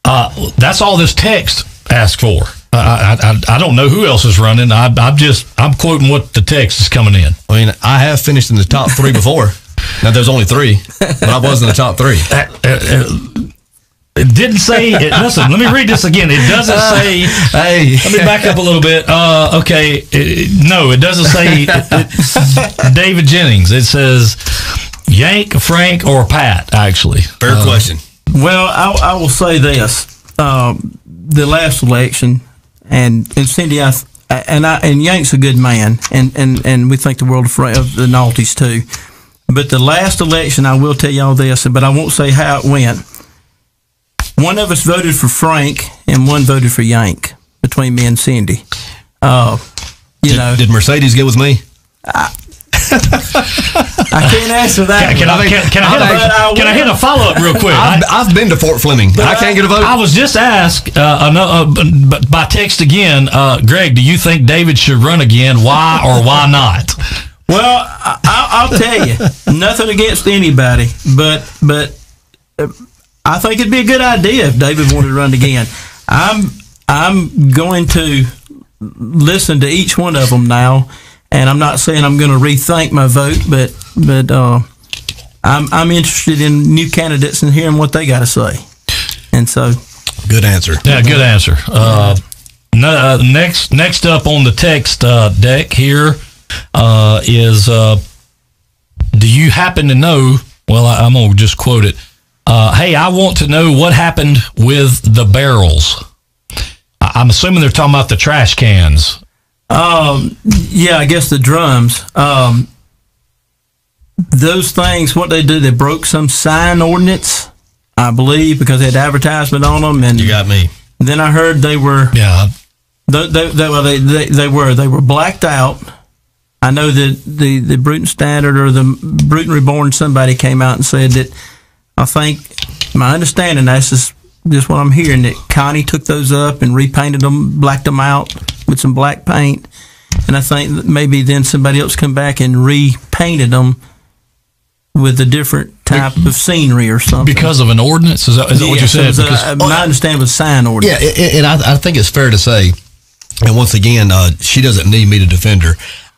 C: Uh, that's all this text asks for. I, I, I, don't know who else is running. I, I'm just I'm quoting what the text is coming in.
B: I mean, I have finished in the top three before. now there's only three, but I was in the top three.
C: Uh, uh, it didn't say. It, listen, let me read this again. It doesn't say.
B: Hey,
C: Let me back up a little bit. Uh, okay, it- it- no, it doesn't say it- David Jennings. It says Yank, Frank, or Pat. Actually,
B: fair
C: Uh,
B: question.
D: Well, I, I will say this: um, the last election, and and Cindy, I and I and Yank's a good man, and and and we think the world of, of the Noltes too. But the last election, I will tell y'all this, but I won't say how it went. One of us voted for Frank, and one voted for Yank between me and Cindy. Uh, you
B: Did,
D: know,
B: did Mercedes get with me?
D: I can't answer that.
C: Can, can I, can, can I hit
D: But
C: can I hit a follow up real quick?
B: I've,
C: I,
B: I've been to Fort Fleming. But I can't get a vote.
C: I was just asked uh, ano- uh, by text again, uh, Greg. Do you think David should run again? Why or why not?
D: Well, I, I- I'll tell you, nothing against anybody, but but uh, I think it'd be a good idea if David wanted to run again. I'm I'm going to listen to each one of them now, and I'm not saying I'm going to rethink my vote, but but uh, I'm I'm interested in new candidates and hearing what they got to say, and so
B: Good answer.
C: Yeah, good answer. Uh, no, uh, next, next up on the text uh, deck here uh, is: uh, Do you happen to know? Well, I, I'm gonna just quote it. Uh, hey, I want to know what happened with the barrels. I- I'm assuming they're talking about the trash cans.
D: Um, yeah, I guess the drums. Um, those things, what they do, they broke some sign ordinance, I believe, because they had advertisement on them, and
B: You got me.
D: then I heard they were
C: Yeah,
D: they, they, they, well, they, they, they were they were blacked out. I know that the the Brewton Standard or the Brewton Reborn somebody came out and said that I think my understanding that's just just what I'm hearing that Connie took those up and repainted them, blacked them out with some black paint, and I think maybe then somebody else come back and repainted them with a different type of scenery or something.
C: because of an ordinance. Is that, is that what you
D: Yes, it
C: said?
D: was a-
C: Because
D: my understanding was sign ordinance.
B: Yeah, a- a- and I, I think it's fair to say, and once again, uh, she doesn't need me to defend her.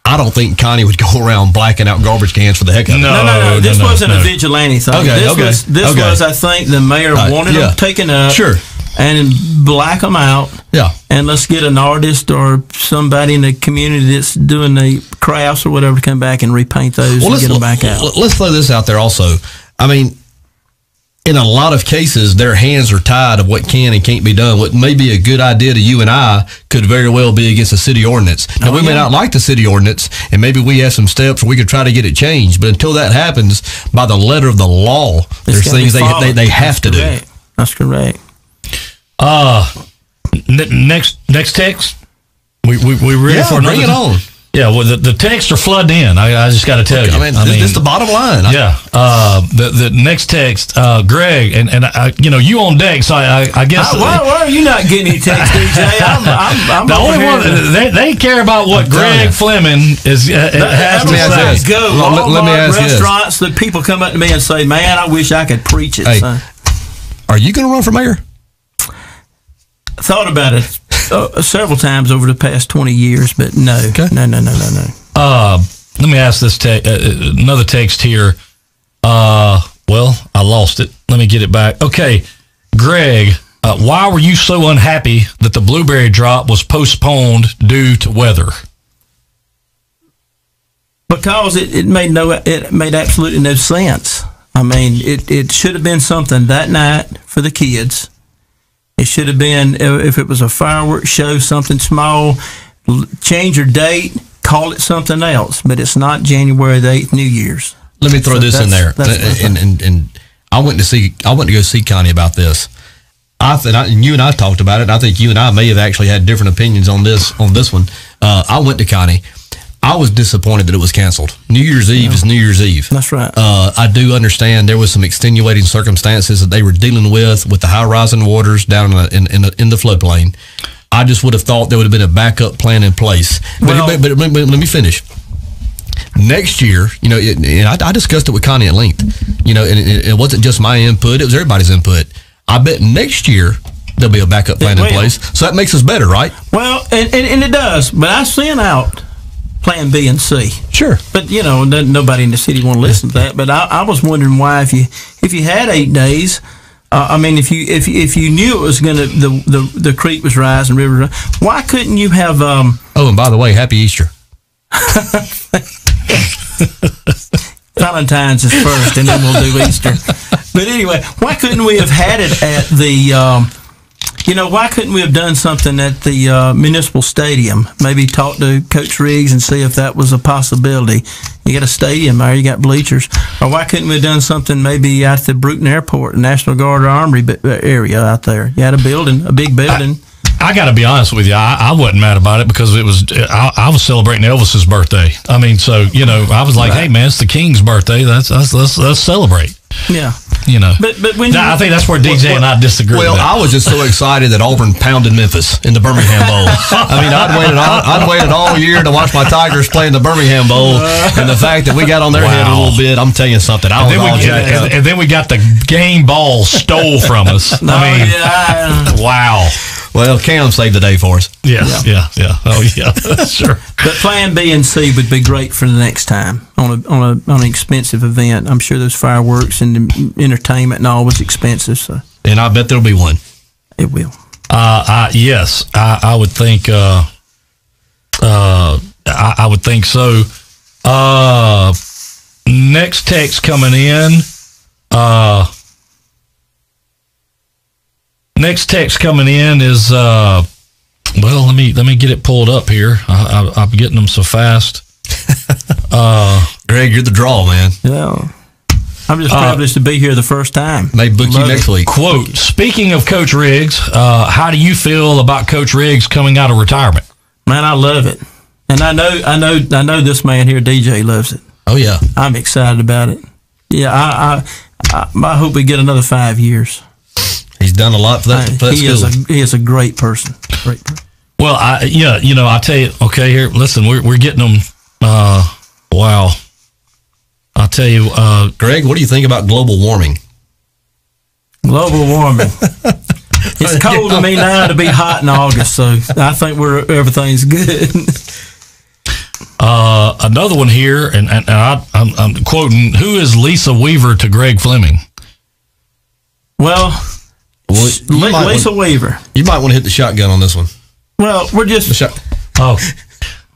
B: I don't think Connie would go around blacking out garbage cans for the heck of it.
C: No.
D: No, no, no. This
C: no,
D: wasn't
C: no.
D: a vigilante thing.
B: Okay,
D: this
B: okay,
D: was this
B: okay.
D: was, I think, the mayor
B: Right,
D: wanted
B: yeah.
D: them taken up,
B: Sure.
D: and black them out,
B: Yeah.
D: and let's get an artist or somebody in the community that's doing the crafts or whatever to come back and repaint those and get them back out.
B: Let's throw this out there also. I mean, in a lot of cases, their hands are tied of what can and can't be done. What may be a good idea to you and I could very well be against a city ordinance. Now,
D: Oh,
B: we may not like the city ordinance, and maybe we have some steps where we could try to get it changed. But until that happens, by the letter of the law,
D: It's
B: there's
D: gotta be
B: things they, they, they have to
D: That's
B: do.
D: That's correct.
C: uh, n- next, next text. We we we ready
B: Yeah,
C: for another
B: bring it on.
C: Yeah, well, the, the texts are flooding in. I, I just got to tell you.
B: I mean, this, this is the bottom line.
C: Yeah. Uh, the the next text, uh, Greg, and and I, you know you on deck, so I I, I guess
D: Uh, why, why are you not getting any text, DJ? I'm, I'm, I'm
C: the only
D: here.
C: one they, they care about what
B: I'm
C: Greg. Fleming is uh, has
D: Every
C: to
B: me ask
D: place
C: say.
D: go,
B: Let- let- let me ask you this.
D: restaurants, the people come up to me and say, "Man, I wish I could preach it."
B: Hey.
D: son."
B: Are you going to run for mayor?
D: thought about it uh, several times over the past 20 years, but no,
B: Okay.
D: no, no, no, no, no.
C: Uh, let me ask this te- uh, another text here. Uh, well, I lost it. Let me get it back. Okay, Greg, uh, why were you so unhappy that the blueberry drop was postponed due to weather?
D: Because it, it made no, it made absolutely no sense. I mean, it, it should have been something that night for the kids. It should have been if it was a fireworks show, something small. Change your date, call it something else, but it's not January the eighth, New Year's.
B: Let me throw
D: So
B: this in there.
D: that's- that's my
B: and, and, and I went to see I went to go see Connie about this. I th- and you and I talked about it. I think you and I may have actually had different opinions on this on this one. Uh, I went to Connie. I was disappointed that it was canceled. New Year's Eve is New Year's Eve.
D: That's right.
B: Uh, I do understand there was some extenuating circumstances that they were dealing with with the high rising waters down in the, in, in, the, in the floodplain. I just would have thought there would have been a backup plan in place. But,
D: Well-
B: but, but, but let me finish next year, you know, it, and I, I discussed it with Connie at length. You know, and it, it wasn't just my input; it was everybody's input. I bet next year There'll be a backup plan in place. So that makes us better, right?
D: Well, and, and, and it does, but I sent out Plan B and C.
B: Sure.
D: But you know, no- nobody in the city want to listen to that. But I, I was wondering why, if you if you had eight days, uh, I mean, if you if if you knew it was going to the, the the creek was rising, river, was ri- why couldn't you have? Um,
B: Oh, and by the way, happy Easter.
D: Valentine's is first, and then we'll do Easter. But anyway, why couldn't we have had it at the? Um, you know, why couldn't we have done something at the uh, municipal stadium? Maybe talk to Coach Riggs and see if that was a possibility. You got a stadium there, you got bleachers. Or why couldn't we have done something maybe at the Brewton Airport, National Guard or Armory area out there? You had a building, a big building.
C: I got to be honest with you. I, I wasn't mad about it because it was I, I was celebrating Elvis's birthday. I mean, so you know, I was like, "Hey, man, it's the King's birthday. That's, that's let's let's celebrate."
D: Yeah.
C: You know,
D: But but when
C: Now,
D: you,
C: I think that's where DJ and I disagree.
B: Well,
C: with.
B: I was just so excited that Auburn pounded Memphis in the Birmingham Bowl. I mean, I'd waited all, I'd waited all year to watch my Tigers play in the Birmingham Bowl, and the fact that we got on their head a little bit, I'm telling you something. I
C: and then, we,
B: jacked
C: and, and then we got the game ball stole from us.
D: oh,
C: I mean,
D: yeah.
C: wow.
B: Well, Cam saved the day for us.
C: Yes, yeah, yeah. Oh, yeah. sure.
D: But Plan B and C would be great for the next time on a on a on an expensive event. I'm sure those fireworks and the entertainment and all was expensive, so
B: And I bet there'll be one.
D: it will.
C: Uh, I, yes, I, I would think. Uh, uh, I, I would think so. Uh, next text coming in. Uh, next text coming in is. Uh, well, let me let me get it pulled up here. I, I, I'm getting them so fast.
B: uh, Greg, you're the draw, man.
D: Yeah. I'm just privileged to be here the first time.
B: May book you next
D: it.
B: week.
C: Quote: Speaking of Coach Riggs, uh, how do you feel about Coach Riggs coming out of retirement?
D: Man, I love it. And I know I know I know this man here, DJ, loves it.
B: Oh yeah.
D: I'm excited about it. Yeah, I I, I, I hope we get another five years.
B: Done a lot for that. For that
D: he is a he is a great person. Great person.
C: Well, I yeah, you know, I tell you, okay, here, listen, we're we're getting them. Uh, wow, I'll tell you, uh,
B: Greg, what do you think about global warming?
D: Global warming. it's cold to me now to be hot in August, so I think we're everything's good.
C: uh, another one here, and and, and I, I'm, I'm quoting, who is Lisa Weaver to Greg Fleming?
D: well,
B: Well, you,
D: Li-
B: might
D: Lisa
B: want,
D: Weaver.
B: you might want to hit the shotgun on this one.
D: Well, we're
B: The
D: just
B: shot.
C: Oh,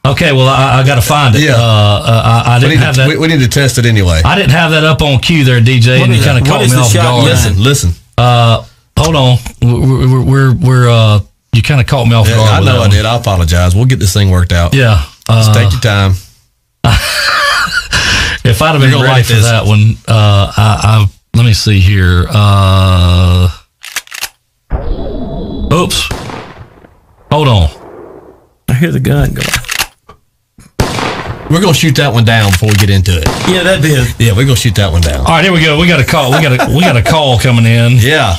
C: okay. Well, I, I got to find it.
B: Yeah.
C: Uh, uh, I, I
B: We
C: didn't
B: need,
C: have
B: to,
C: that.
B: we, we need to test it anyway.
C: I didn't have that up on cue there, DJ,
D: What
C: and you kind of caught me
D: the
C: off
D: shotgun?
C: guard.
B: listen, listen.
C: Uh, hold on, we're we're we're, we're uh, you kind of caught me off
B: Yeah,
C: guard.
B: I know I
C: one.
B: did. I apologize. We'll get this thing worked out.
C: Yeah.
B: Just
C: Uh,
B: take your time.
C: If I'd have been
B: You're gonna
C: ready
B: like
C: for
B: this.
C: that one, uh, I, I let me see here. Uh, oops. Hold on.
D: I hear the gun go.
B: We're gonna shoot that one down before we get into it.
D: Yeah, that did.
B: Yeah, we're gonna shoot that one down.
C: All right, here we go. We got a call. We got a we got a call coming in.
B: Yeah.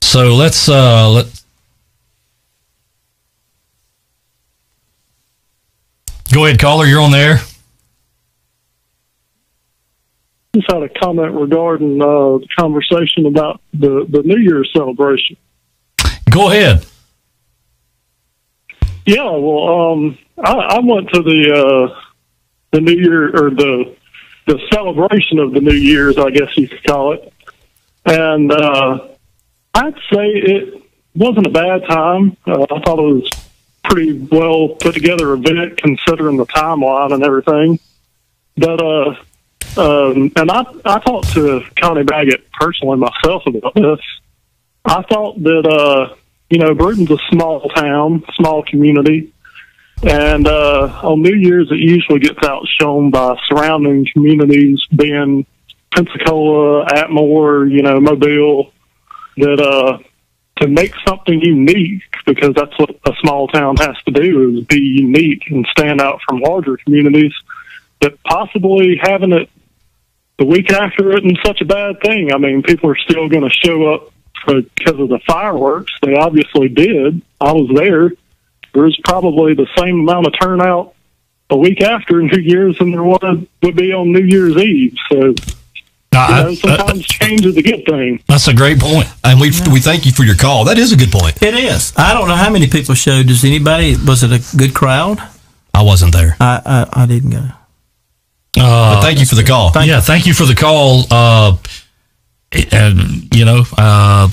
C: So let's uh let. Go ahead, caller. You're on there.
E: just had a comment regarding uh, the conversation about the, the New Year's celebration.
C: Go ahead.
E: Yeah, well, um, I, I went to the uh, the New Year or the the celebration of the New Year's, I guess you could call it, and uh, I'd say it wasn't a bad time. Uh, I thought it was pretty well put together event considering the timeline and everything. But uh, um, and I I talked to Connie Baggett personally myself about this. I thought that uh, you know Brewton's a small town, small community, and uh, on New Year's it usually gets outshone by surrounding communities, being Pensacola, Atmore, you know, Mobile. That uh, to make something unique because that's what a small town has to do is be unique and stand out from larger communities. That possibly having it the week after isn't such a bad thing. I mean, people are still going to show up because of the fireworks. They obviously did. I was there. There was probably the same amount of turnout a week after New Year's than there was would be on New Year's Eve. So
C: I, I-
E: know, sometimes change is a good thing.
C: That's a great.
B: And we we thank you for your call. That is a good point.
D: It is. I don't know how many people showed. Does anybody? Was it a good crowd?
B: I wasn't there.
D: I I, I didn't go.
C: Uh,
B: But thank you for the call.
C: yeah, thank you for the call. Uh, and you know, uh,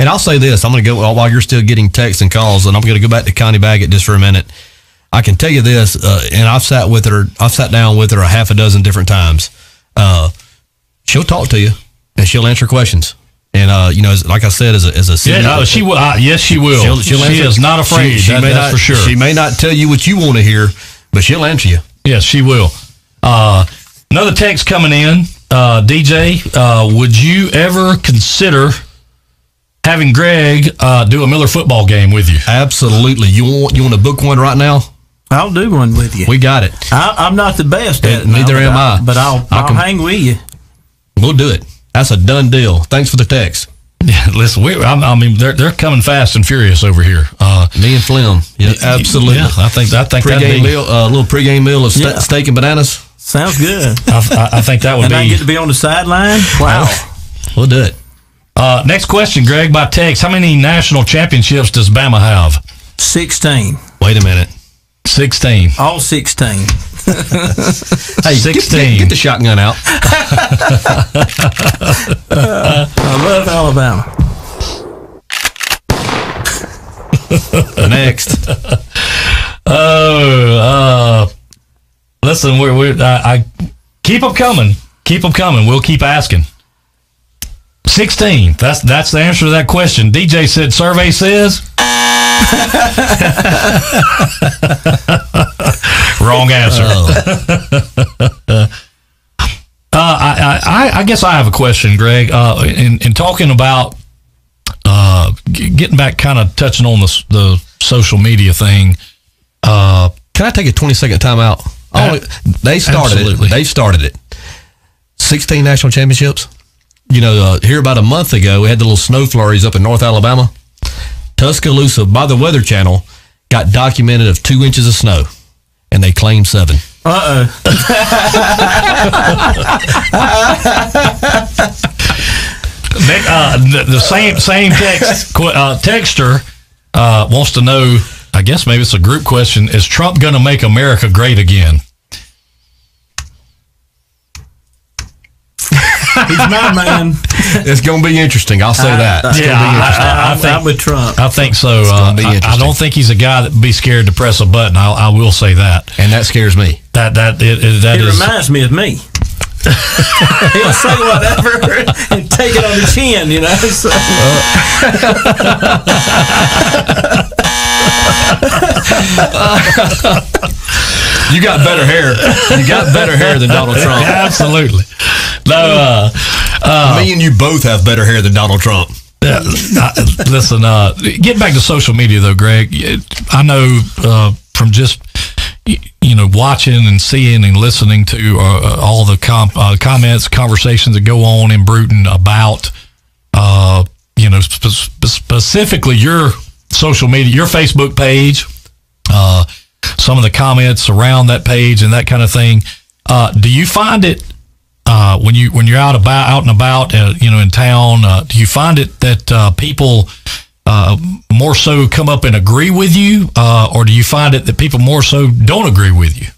B: And I'll say this: I'm going to go while you're still getting texts and calls, and I'm going to go back to Connie Baggett just for a minute. I can tell you this, uh, and I've sat with her. I've sat down with her a half a dozen different times. Uh, she'll talk to you, and she'll answer questions. And uh, you know, as, like I said, as a as a
C: yeah,
B: CEO,
C: uh, she will. Uh, yes, she will.
B: she'll, she'll
C: she is not afraid.
B: She, she
C: that-
B: may
C: that's
B: not,
C: for sure.
B: She may not tell you what you want to hear, but she'll answer you.
C: Yes, she will. Uh, another text coming in. Uh, DJ, uh, would you ever consider having Greg uh, do a Miller football game with you?
B: Absolutely. You want you want to book one right now?
D: I'll do one with you.
B: We got it.
D: I, I'm not the best at it.
B: Neither
D: now,
B: am
D: but
B: I.
D: But I'll
B: I
D: I'll
B: can-
D: hang with you.
B: We'll do it. That's a done deal. Thanks for the text.
C: Yeah, listen, we, I, I mean, they're they're coming fast and furious over here. Uh,
B: Me and Flim. Yeah, absolutely.
C: Yeah, I think I think that'd be,
B: meal, a uh, little pre-game meal of ste-
D: Yeah.
B: steak and bananas.
D: Sounds good.
C: I, I- I think that would
D: and I
C: be.
D: get to be on the sideline. Wow.
B: We'll do it.
C: Uh, next question, Greg, by text. How many national championships does Bama have?
D: 16.
B: Wait a minute.
C: 16.
D: All 16.
B: Hey, get-
C: 16.
B: Get, the shotgun out.
D: I love Alabama.
B: Next.
C: Oh, uh, listen, we're, we're I, I keep them coming. Keep them coming. We'll keep asking. 16. That's that's the answer to that question. DJ said survey says. Wrong answer. Uh, I, I, I guess I have a question, Greg. Uh, in, in talking about uh, g- getting back, kind of touching on the, the social media thing. Uh,
B: Can I take a 20 second timeout? Oh, they started
C: Absolutely.
B: it. They started it. 16 national championships. You know, uh, here about a month ago, we had the little snow flurries up in North Alabama. Tuscaloosa, by the Weather Channel, got documented of two inches of snow, and they claimed seven.
D: Uh
C: Nick, uh, the, the same same text uh, texter uh, wants to know. I guess maybe it's a group question. Is Trump going to make America great again?
D: He's my man.
B: It's going to be interesting. I'll say that. It's
C: Yeah,
B: gonna be
C: I-
B: interesting.
C: I- I
D: I'm,
C: think-
D: I'm with Trump.
C: I think so. Uh,
B: be
C: I, I don't think he's a guy that be scared to press a button. I, I will say that.
B: and that scares me.
C: That that it, it, that
D: It
C: is-
D: reminds me of me. He'll say whatever and take it on the chin, you know. So,
B: You got better hair. You got better hair than Donald Trump.
C: Absolutely. No, uh,
B: Me and you both have better hair than Donald Trump.
C: Yeah, I- listen, uh, getting back to social media though, Greg, I know uh, from just you know watching and seeing and listening to uh, all the com- uh, comments, conversations that go on in Brewton about uh, you know spe- spe- specifically your social media, your Facebook page, uh, some of the comments around that page and that kind of thing. Uh, do you find it uh, when you when you're out about out and about, uh, you know, in town? Uh, do you find it that uh, people more so come up and agree with you, or do you find it that people more so don't agree with you?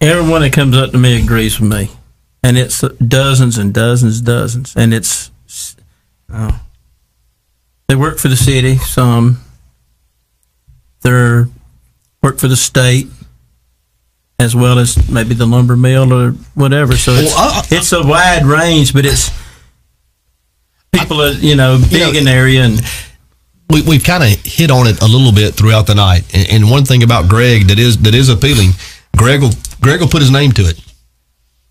D: everyone that comes up to me agrees with me, and it's dozens and dozens, dozens, and it's oh, they work for the city. Some they're work for the state, as well as maybe the lumber mill or whatever. So it's,
B: Well, I-
D: it's a wide range, but it's people are you know big
B: know,
D: in the area and.
B: we, we've kind of hit on it a little bit throughout the night. And, and one thing about Greg that is that is appealing, Greg will Greg will put his name to it.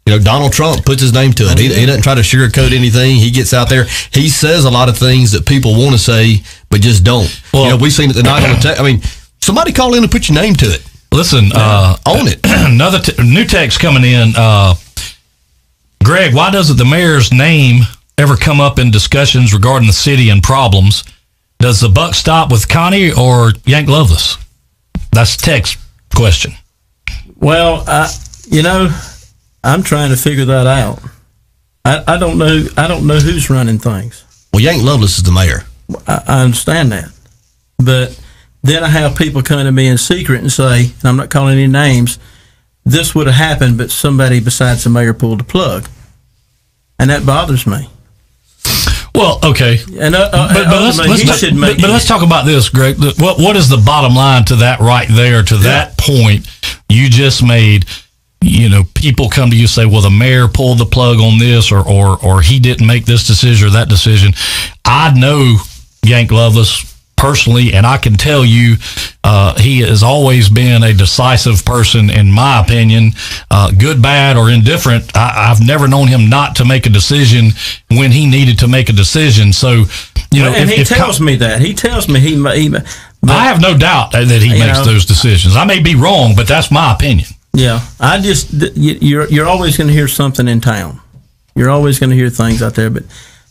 B: You know, Donald Trump puts his name to it. He, he doesn't try to sugarcoat anything. He gets out there. He says a lot of things that people want to say, but just don't.
C: Well-
B: you know, we've seen it tonight on the. Te- I mean, somebody call in and put your name to it.
C: Listen, uh,
B: Own it.
C: another t- new text coming in. Uh, Greg, why doesn't the mayor's name ever come up in discussions regarding the city and problems? Does the buck stop with Connie or Yank Lovelace? That's a text question.
D: Well, I, you know, I'm trying to figure that out. I, I don't know. I don't know who's running things.
B: Well, Yank Lovelace is the mayor.
D: I, I understand that, but then I have people come to me in secret and say, and I'm not calling any names. This would have happened, but somebody besides the mayor pulled the plug, and that bothers me.
C: Well, okay.
D: And uh, uh,
C: but, but, let's, let's,
D: he
C: but, but- let's talk about this, Greg. What what is the bottom line to that right there? To that point you just made. You know, people come to you and say, "Well, the mayor pulled the plug on this, or or or he didn't make this decision or that decision." I know Yank Lovelace personally, and I can tell you, uh, he has always been a decisive person, in my opinion, uh, good, bad, or indifferent. I, I've never known him not to make a decision when he needed to make a decision. So, you know,
D: and
C: if,
D: he
C: if
D: tells me that. He tells me he. he but,
C: I have no doubt that he makes
D: know.
C: those decisions. I may be wrong, but that's my opinion.
D: Yeah, I just you- you're you're always going to hear something in town. You're always going to hear things out there, but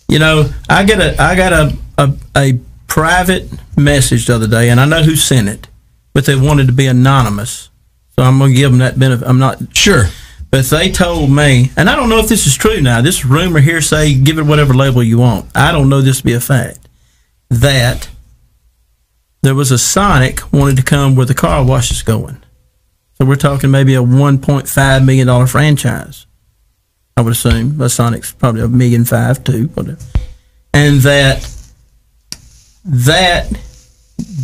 D: you know, I get a I got a, a a private message the other day, and I know who sent it, but they wanted to be anonymous, so I'm going to give them that benefit. I'm not
B: Sure.
D: but they told me, and I don't know if this is true now. This rumor, hearsay, give it whatever label you want. I don't know this to be a fact. That there was a Sonic wanted to come where the car wash is going. So we're talking maybe a $1.5 million franchise. I would assume. But Sonic's probably a million five too, whatever. And that that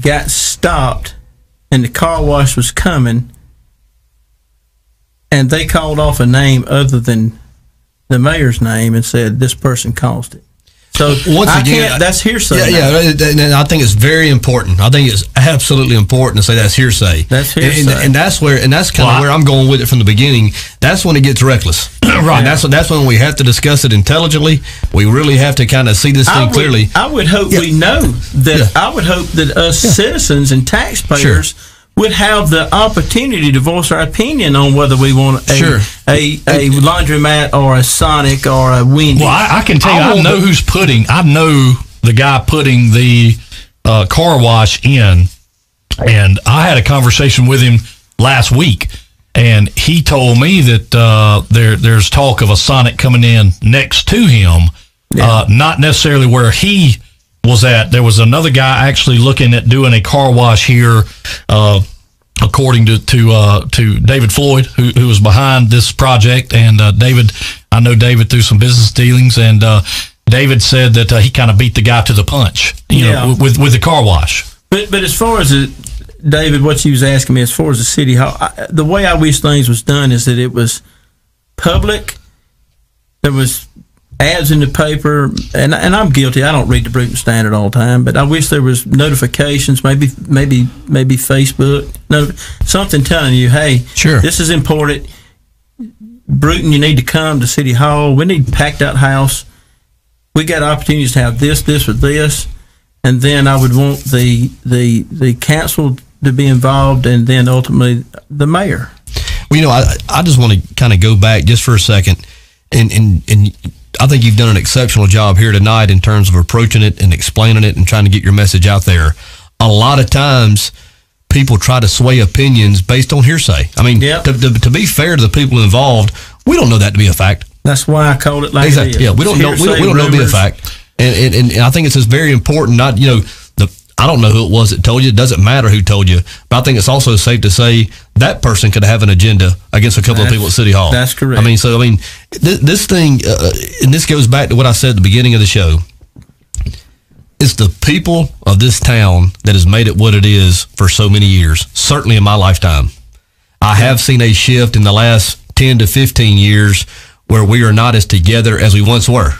D: got stopped and the car wash was coming and they called off a name other than the mayor's name and said this person caused it. So
B: Once
D: I
B: again,
D: can't, that's hearsay.
B: Yeah,
D: now.
B: yeah, and and I think it's very important. I think it's absolutely important to say that's hearsay.
D: That's
B: And- and,
D: hearsay.
B: and that's where, and that's kind
C: Well,
B: of
C: I-
B: where I'm going with it from the beginning. That's when it gets reckless,
C: Right.
B: And that's that's when we have to discuss it intelligently. We really have to kind of see this
D: I
B: thing
D: would,
B: clearly.
D: I would hope
B: Yeah.
D: we know that.
B: Yeah.
D: I would hope that us citizens and taxpayers would have the opportunity to voice our opinion on whether we want a
B: Sure.
D: a, a laundromat or a Sonic or a Wendy's.
C: Well, I, I can tell you,
B: I
C: I, know
B: the-
C: who's putting. I know the guy putting the uh, car wash in, and I had a conversation with him last week, and he told me that uh, there there's talk of a Sonic coming in next to him, uh, not necessarily where he was at. There was another guy actually looking at doing a car wash here. Uh, according to to uh, to David Floyd, who, who was behind this project, and uh, David, I know David through some business dealings, and uh, David said that uh, he kind of beat the guy to the punch, you
D: Yeah.
C: know, with with the car wash.
D: But but as far as David, what you was asking me, as far as the city hall, I, the way I wish things was done is that it was public. There was ads in the paper, and and I'm guilty. I don't read the Brewton Standard all the time, but I wish there was notifications, maybe maybe maybe Facebook, no, something telling you, hey,
B: Sure.
D: this is important. Brewton, you need to come to City Hall. We need packed out house. We got opportunities to have this, this, or this, and then I would want the the the council to be involved, and then ultimately the mayor.
B: Well, you know, I I just want to kind of go back just for a second, and and and I think you've done an exceptional job here tonight in terms of approaching it and explaining it and trying to get your message out there. A lot of times, people try to sway opinions based on hearsay. I mean,
D: Yep.
B: to, to, to be fair to the people involved, we don't know that to be a fact.
D: That's why I called it like
B: Exactly. Yeah, we don't know. We don't, we don't know to be a fact, and, and and I think it's just very important. Not you know I don't know who it was that told you. It doesn't matter who told you, but I think it's also safe to say that person could have an agenda against a couple of people at City Hall.
D: that's correct.
B: I mean, so I mean, th- this thing, uh, and this goes back to what I said at the beginning of the show. It's the people of this town that has made it what it is for so many years. Certainly in my lifetime. I have seen a shift in the last 10 to 15 years where we are not as together as we once were.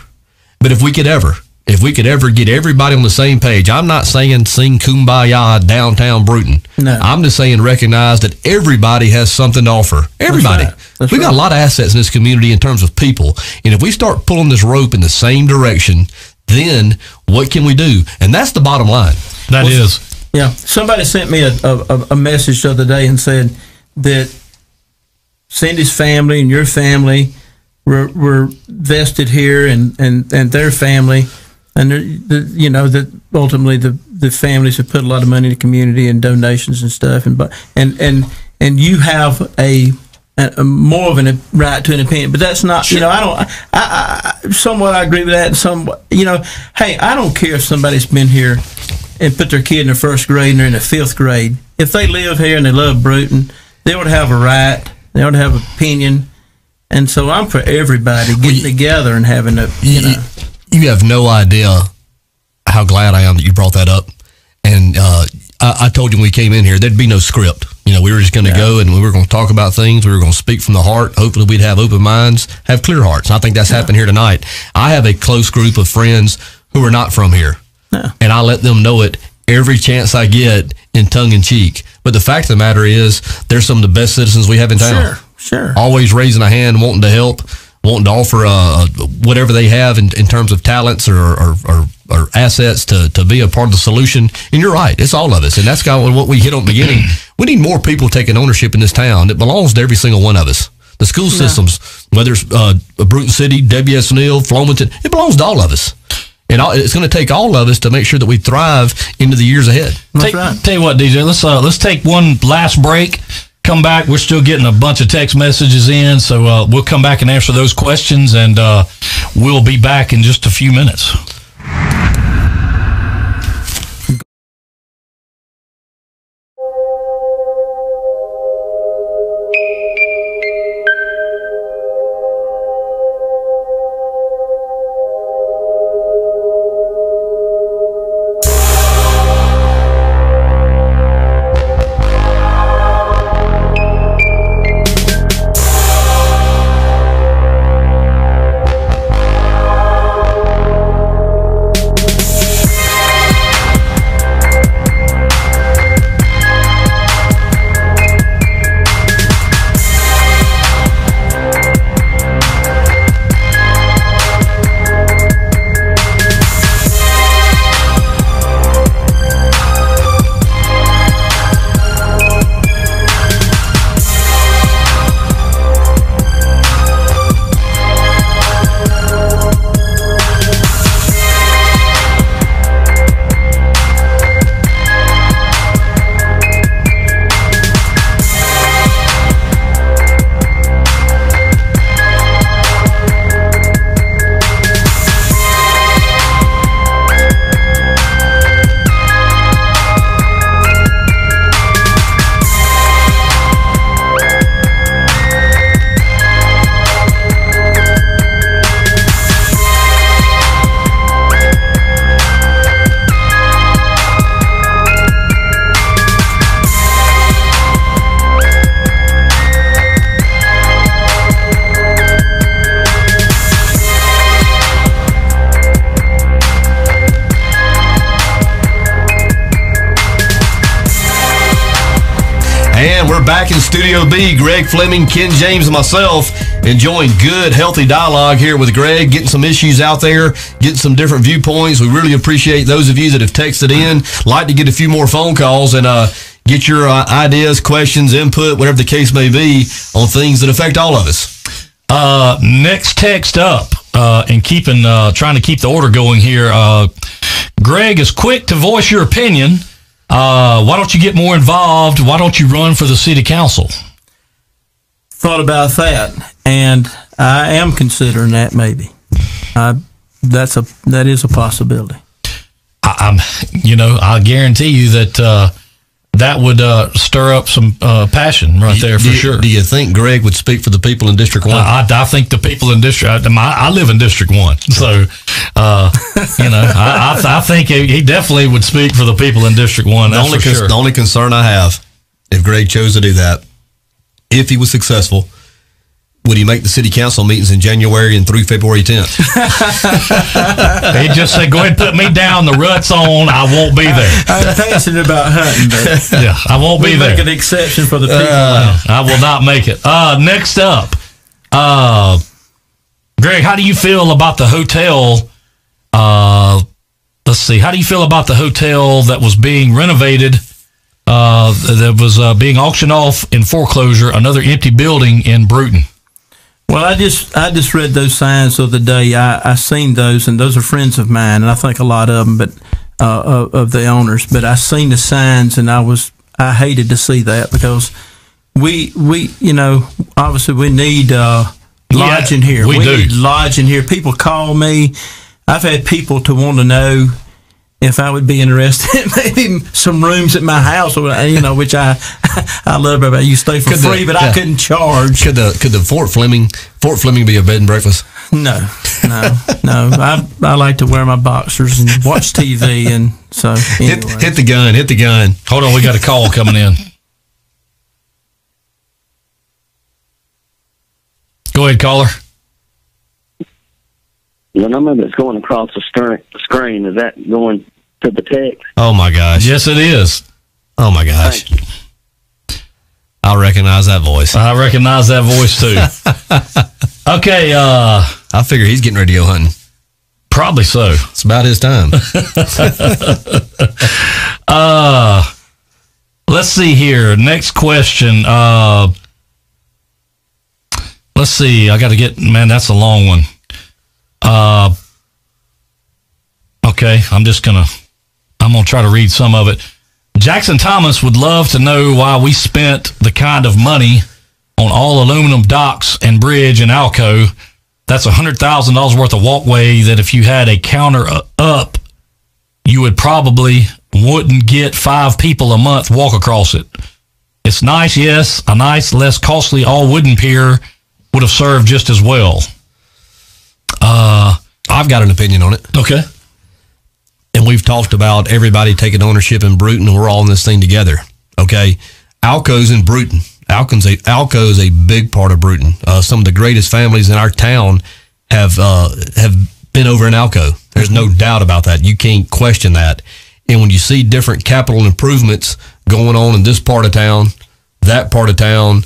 B: But if we could ever, if we could ever get everybody on the same page, I'm not saying sing kumbaya downtown Brewton.
D: No.
B: I'm just saying recognize that everybody has something to offer. Everybody.
D: right. That's
B: we got
D: right.
B: a lot of assets in this community in terms of people. And if we start pulling this rope in the same direction, then what can we do? And that's the bottom line.
C: That is,
D: Yeah, somebody sent me a, a, a message the other day and said that Cindy's family and your family were, were vested here, and, and, and their family, and the, you know that ultimately the, the families have put a lot of money in the community and donations and stuff, and but and and and you have a a, a more of an right to an opinion. But that's not, you know, I don't. I, I somewhat I agree with that. And some, you know, hey, I don't care if somebody's been here and put their kid in the first grade and they're in the fifth grade. If they live here and they love Brewton, they would have a right. They would have an opinion. And so I'm for everybody getting
B: you-
D: together and having a, you know.
B: You have no idea how glad I am that you brought that up. And uh, I, I told you when we came in here, there'd be no script. You know, we were just going to go and we were going to talk about things. We were going to speak from the heart. Hopefully, we'd have open minds, have clear hearts. And I think that's happened here tonight. I have a close group of friends who are not from here,
D: Yeah.
B: and I let them know it every chance I get in tongue in cheek. But the fact of the matter is, they're some of the best citizens we have in town
D: Sure, sure.
B: always raising a hand, wanting to help, wanting to offer uh, whatever they have in, in terms of talents or, or, or, or assets to, to be a part of the solution. And you're right, it's all of us. And that's kind of what we hit on the beginning. We need more people taking ownership in this town. It belongs to every single one of us. The school systems, whether it's uh, Brewton City, W.S. Neal, Flomaton, it belongs to all of us. And it's going to take all of us to make sure that we thrive into the years ahead.
D: That's
C: Take-
D: right.
C: Tell you what, DJ, let's uh, let's take one last break. Come back. We're still getting a bunch of text messages in, so uh, we'll come back and answer those questions, and uh, we'll be back in just a few minutes.
B: Fleming, Ken James, and myself enjoying good, healthy dialogue here with Greg, getting some issues out there, getting some different viewpoints. We really appreciate those of you that have texted in. Like to get a few more phone calls and uh, get your uh, ideas, questions, input, whatever the case may be, on things that affect all of us.
C: Uh, next text up, uh, and keeping uh, trying to keep the order going here. Uh, Greg is quick to voice your opinion. Uh, why don't you get more involved? Why don't you run for the city council?
D: Thought about that, and I am considering that maybe. I, that's a that is a possibility.
C: I, I'm, you know, I guarantee you that uh, that would uh, stir up some uh, passion right there for
B: do, you-
C: sure.
B: Do you think Greg would speak for the people in District 1?
C: I, I think the people in district, I, I live in District One, so uh, you know, I, I, I think he he definitely would speak for the people in District One.
B: the
C: That's
B: only,
C: for
B: cons-
C: sure.
B: the only concern I have, if Greg chose to do that, if he was successful, would he make the city council meetings in January and through February 10th?
C: He just said, "Go ahead, and put me down. The rut's on. I won't be there.
D: I'm passionate about hunting, but
C: Yeah, I won't be there.
D: make an exception for the people.
C: Uh, I will not make it. Uh, next up, uh, Greg, how do you feel about the hotel? Uh, let's see. How do you feel about the hotel that was being renovated? Uh, that was uh, being auctioned off in foreclosure. Another empty building in Brewton.
D: Well, I just I just read those signs the other day. I I seen those, and those are friends of mine, and I think a lot of them, but uh, of, of the owners. But I seen the signs, and I was I hated to see that because we we you know obviously we need uh,
C: Yeah,
D: lodging here.
C: we do.
D: need lodging here. People call me. I've had people to want to know if I would be interested in maybe some rooms at my house, or you know, which I I love about you stay for
B: Could the-
D: free, but
B: yeah.
D: I couldn't charge.
B: Could the could the Fort Fleming Fort Fleming be a bed and breakfast?
D: No, no, no. I I like to wear my boxers and watch TV, and so
B: Hit, hit the gun, hit the gun.
C: Hold on, we got a call coming in. Go ahead, caller.
F: The number that's going across the stern, screen is that going to the text?
B: Oh my gosh.
C: Yes, it is.
B: Oh my gosh. I recognize that voice.
C: I recognize that voice too. okay, uh,
B: I figure he's getting ready to go hunting.
C: probably so.
B: It's about his time.
C: Uh, let's see here. Next question. Uh, let's see. I got to get. Man, that's a long one. Uh, okay. I'm just gonna. I'm gonna try to read some of it. Jackson Thomas would love to know why we spent the kind of money on all aluminum docks and bridge in Alco. That's hundred thousand dollars worth of walkway. That if you had a counter up you would probably wouldn't get five people a month walk across it. It's nice, yes. A nice, less costly all wooden pier would have served just as well. Uh,
B: I've got an opinion on it.
C: okay.
B: And we've talked about everybody taking ownership in Brewton, and we're all in this thing together. Okay, Alco's in Brewton. Alco's a Alco is a big part of Brewton. Uh, some of the greatest families in our town have uh, have been over in Alco. There's no doubt about that. You can't question that. And when you see different capital improvements going on in this part of town, that part of town,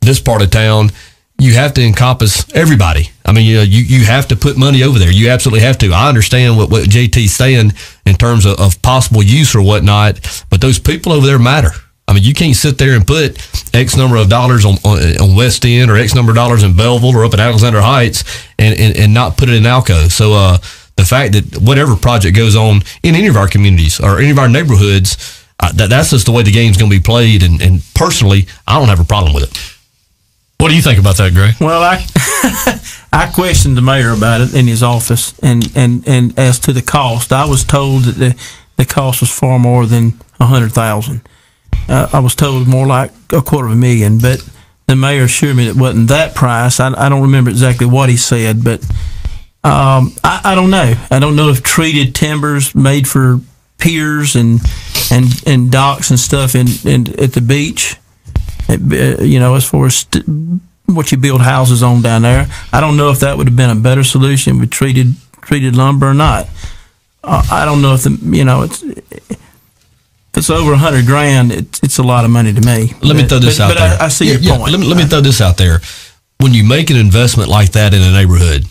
B: this part of town, you have to encompass everybody. I mean, you know, you, you have to put money over there. You absolutely have to. I understand what, what JT's saying in terms of, of possible use or whatnot, but those people over there matter. I mean, you can't sit there and put X number of dollars on, on, on West End or X number of dollars in Belleville or up at Alexander Heights and, and, and not put it in Alco. So, uh, the fact that whatever project goes on in any of our communities or any of our neighborhoods, uh, that, that's just the way the game's going to be played. And, and personally, I don't have a problem with it.
C: What do you think about that, Greg?
D: Well, I I questioned the mayor about it in his office, and, and, and as to the cost, I was told that the the cost was far more than a hundred thousand. Uh, I was told more like a quarter of a million, but the mayor assured me it wasn't that price. I, I don't remember exactly what he said, but um, I, I don't know. I don't know if treated timbers made for piers and and and docks and stuff in, in at the beach it, uh, you know, as far as st- what you build houses on down there. I don't know if that would have been a better solution with treated treated lumber or not. Uh, I don't know if the you know it's if it's over a hundred grand, it's it's a lot of money to me.
B: Let me throw this
D: but,
B: out
D: but
B: there.
D: I, I see
B: Yeah,
D: your
B: yeah,
D: point.
B: Let me, let me throw this out there. When you make an investment like that in a neighborhood,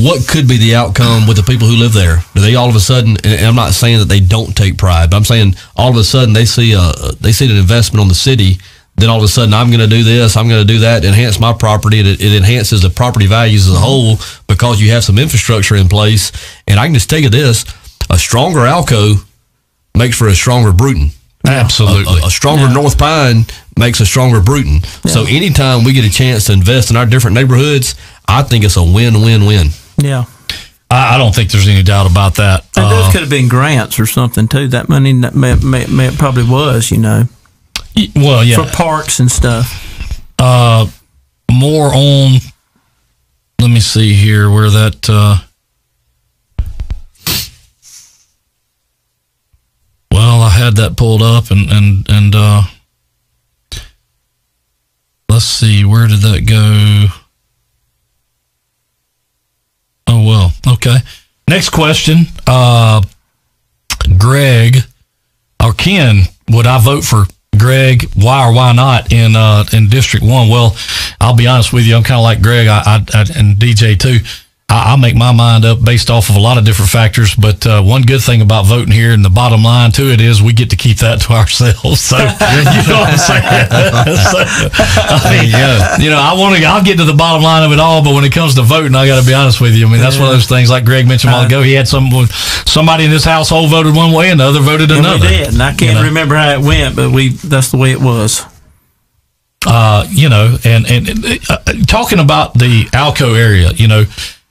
B: what could be the outcome with the people who live there? Do they all of a sudden? And I'm not saying that they don't take pride, but I'm saying all of a sudden they see a they see an investment on the city. Then all of a sudden I'm going to do this, I'm going to do that, enhance my property. It, it enhances the property values as a whole because you have some infrastructure in place. And I can just tell you this: a stronger Alco makes for a stronger Brewton.
C: Absolutely.
B: A, a stronger North Pine makes a stronger Brewton. So anytime we get a chance to invest in our different neighborhoods, I think it's a win-win-win.
D: Yeah.
C: I, I don't think there's any doubt about that.
D: And
C: Uh,
D: those could have been grants or something too. That money that may, may, may, probably was, you know,
C: well, yeah.
D: for parks and stuff.
C: uh, more on. Let me see here where that. Uh, well, I had that pulled up and and and uh, let's see where did that go. Oh well, okay. Next question, uh, Greg or Ken, would I vote for Greg? Why or why not in uh, in District One? Well, I'll be honest with you. I'm kind of like Greg I, I, I, and DJ too. I, I make my mind up based off of a lot of different factors. But uh, one good thing about voting here, and the bottom line to it is, we get to keep that to ourselves. So you know what I'm saying? So, I mean, you know, I want to. I'll get to the bottom line of it all, but when it comes to voting, I got to be honest with you. I mean, that's one of those things. Like Greg mentioned a while ago, he had some somebody in this household voted one way, and the other voted
D: And
C: another.
D: we did, and I can't
C: you know.
D: remember how it went, but we that's the way it was.
C: uh, you know, and and uh, talking about the Alco area, you know,